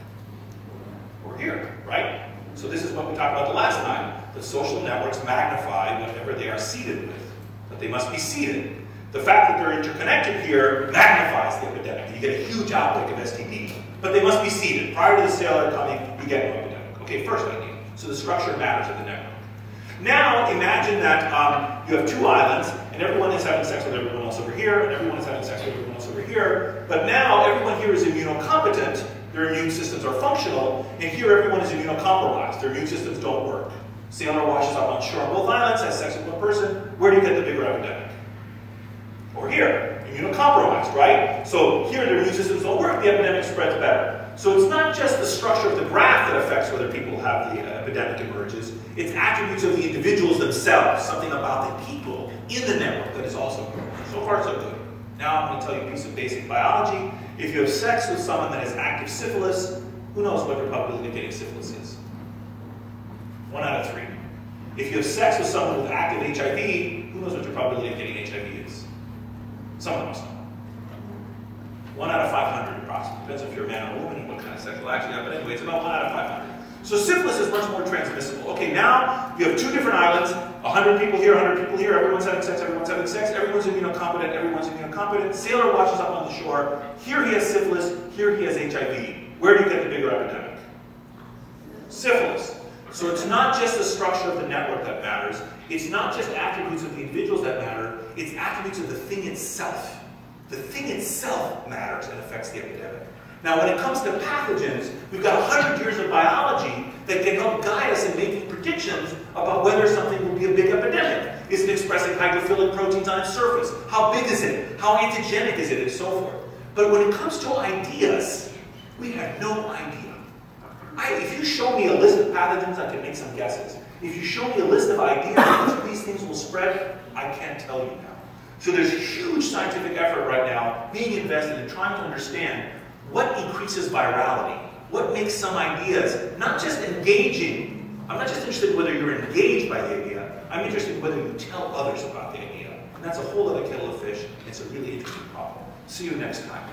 We're here, right? So this is what we talked about the last time. The social networks magnify whatever they are seeded with, but they must be seeded. The fact that they're interconnected here magnifies the epidemic. You get a huge outbreak of STD, but they must be seeded. Prior to the sailor coming, you get no epidemic. Okay, first idea. So the structure matters of the network. Now imagine that um, you have two islands, and everyone is having sex with everyone else over here, and everyone is having sex with everyone else over here, but now everyone here is immunocompetent, their immune systems are functional, and here everyone is immunocompromised, their immune systems don't work. Sailor washes up on shore on both islands, has sex with one person, where do you get the bigger epidemic? Or here, immunocompromised, right? So here their immune systems don't work, the epidemic spreads better. So it's not just the structure of the graph that affects whether people have the uh, epidemic emerges, it's attributes of the individuals themselves, something about the people in the network that is also good. So far, so good. Now I'm going to tell you a piece of basic biology. If you have sex with someone that has active syphilis, who knows what your probability of getting syphilis is? One out of three. If you have sex with someone with active HIV, who knows what your probability of getting HIV is? Some Someone must know. One out of 500 approximately. Depends if you're a man or a woman and what kind of sexual action you have, but anyway, it's about one out of 500. So syphilis is much more transmissible. Okay, now you have two different islands, 100 people here, 100 people here, everyone's having sex, everyone's having sex, everyone's immunocompetent, everyone's immunocompetent. Sailor washes up on the shore. Here he has syphilis, here he has HIV. Where do you get the bigger epidemic? Syphilis. So it's not just the structure of the network that matters. It's not just attributes of the individuals that matter. It's attributes of the thing itself. The thing itself matters and affects the epidemic. Now, when it comes to pathogens, we've got 100 years of biology that can help guide us in making predictions about whether something will be a big epidemic. Is it expressing hydrophilic proteins on its surface? How big is it? How antigenic is it? And so forth. But when it comes to ideas, we have no idea. I, if you show me a list of pathogens, I can make some guesses. If you show me a list of ideas which of these things will spread, I can't tell you now. So there's a huge scientific effort right now being invested in trying to understand what increases virality? What makes some ideas not just engaging? I'm not just interested in whether you're engaged by the idea. I'm interested in whether you tell others about the idea. And that's a whole other kettle of fish. It's a really interesting problem. See you next time.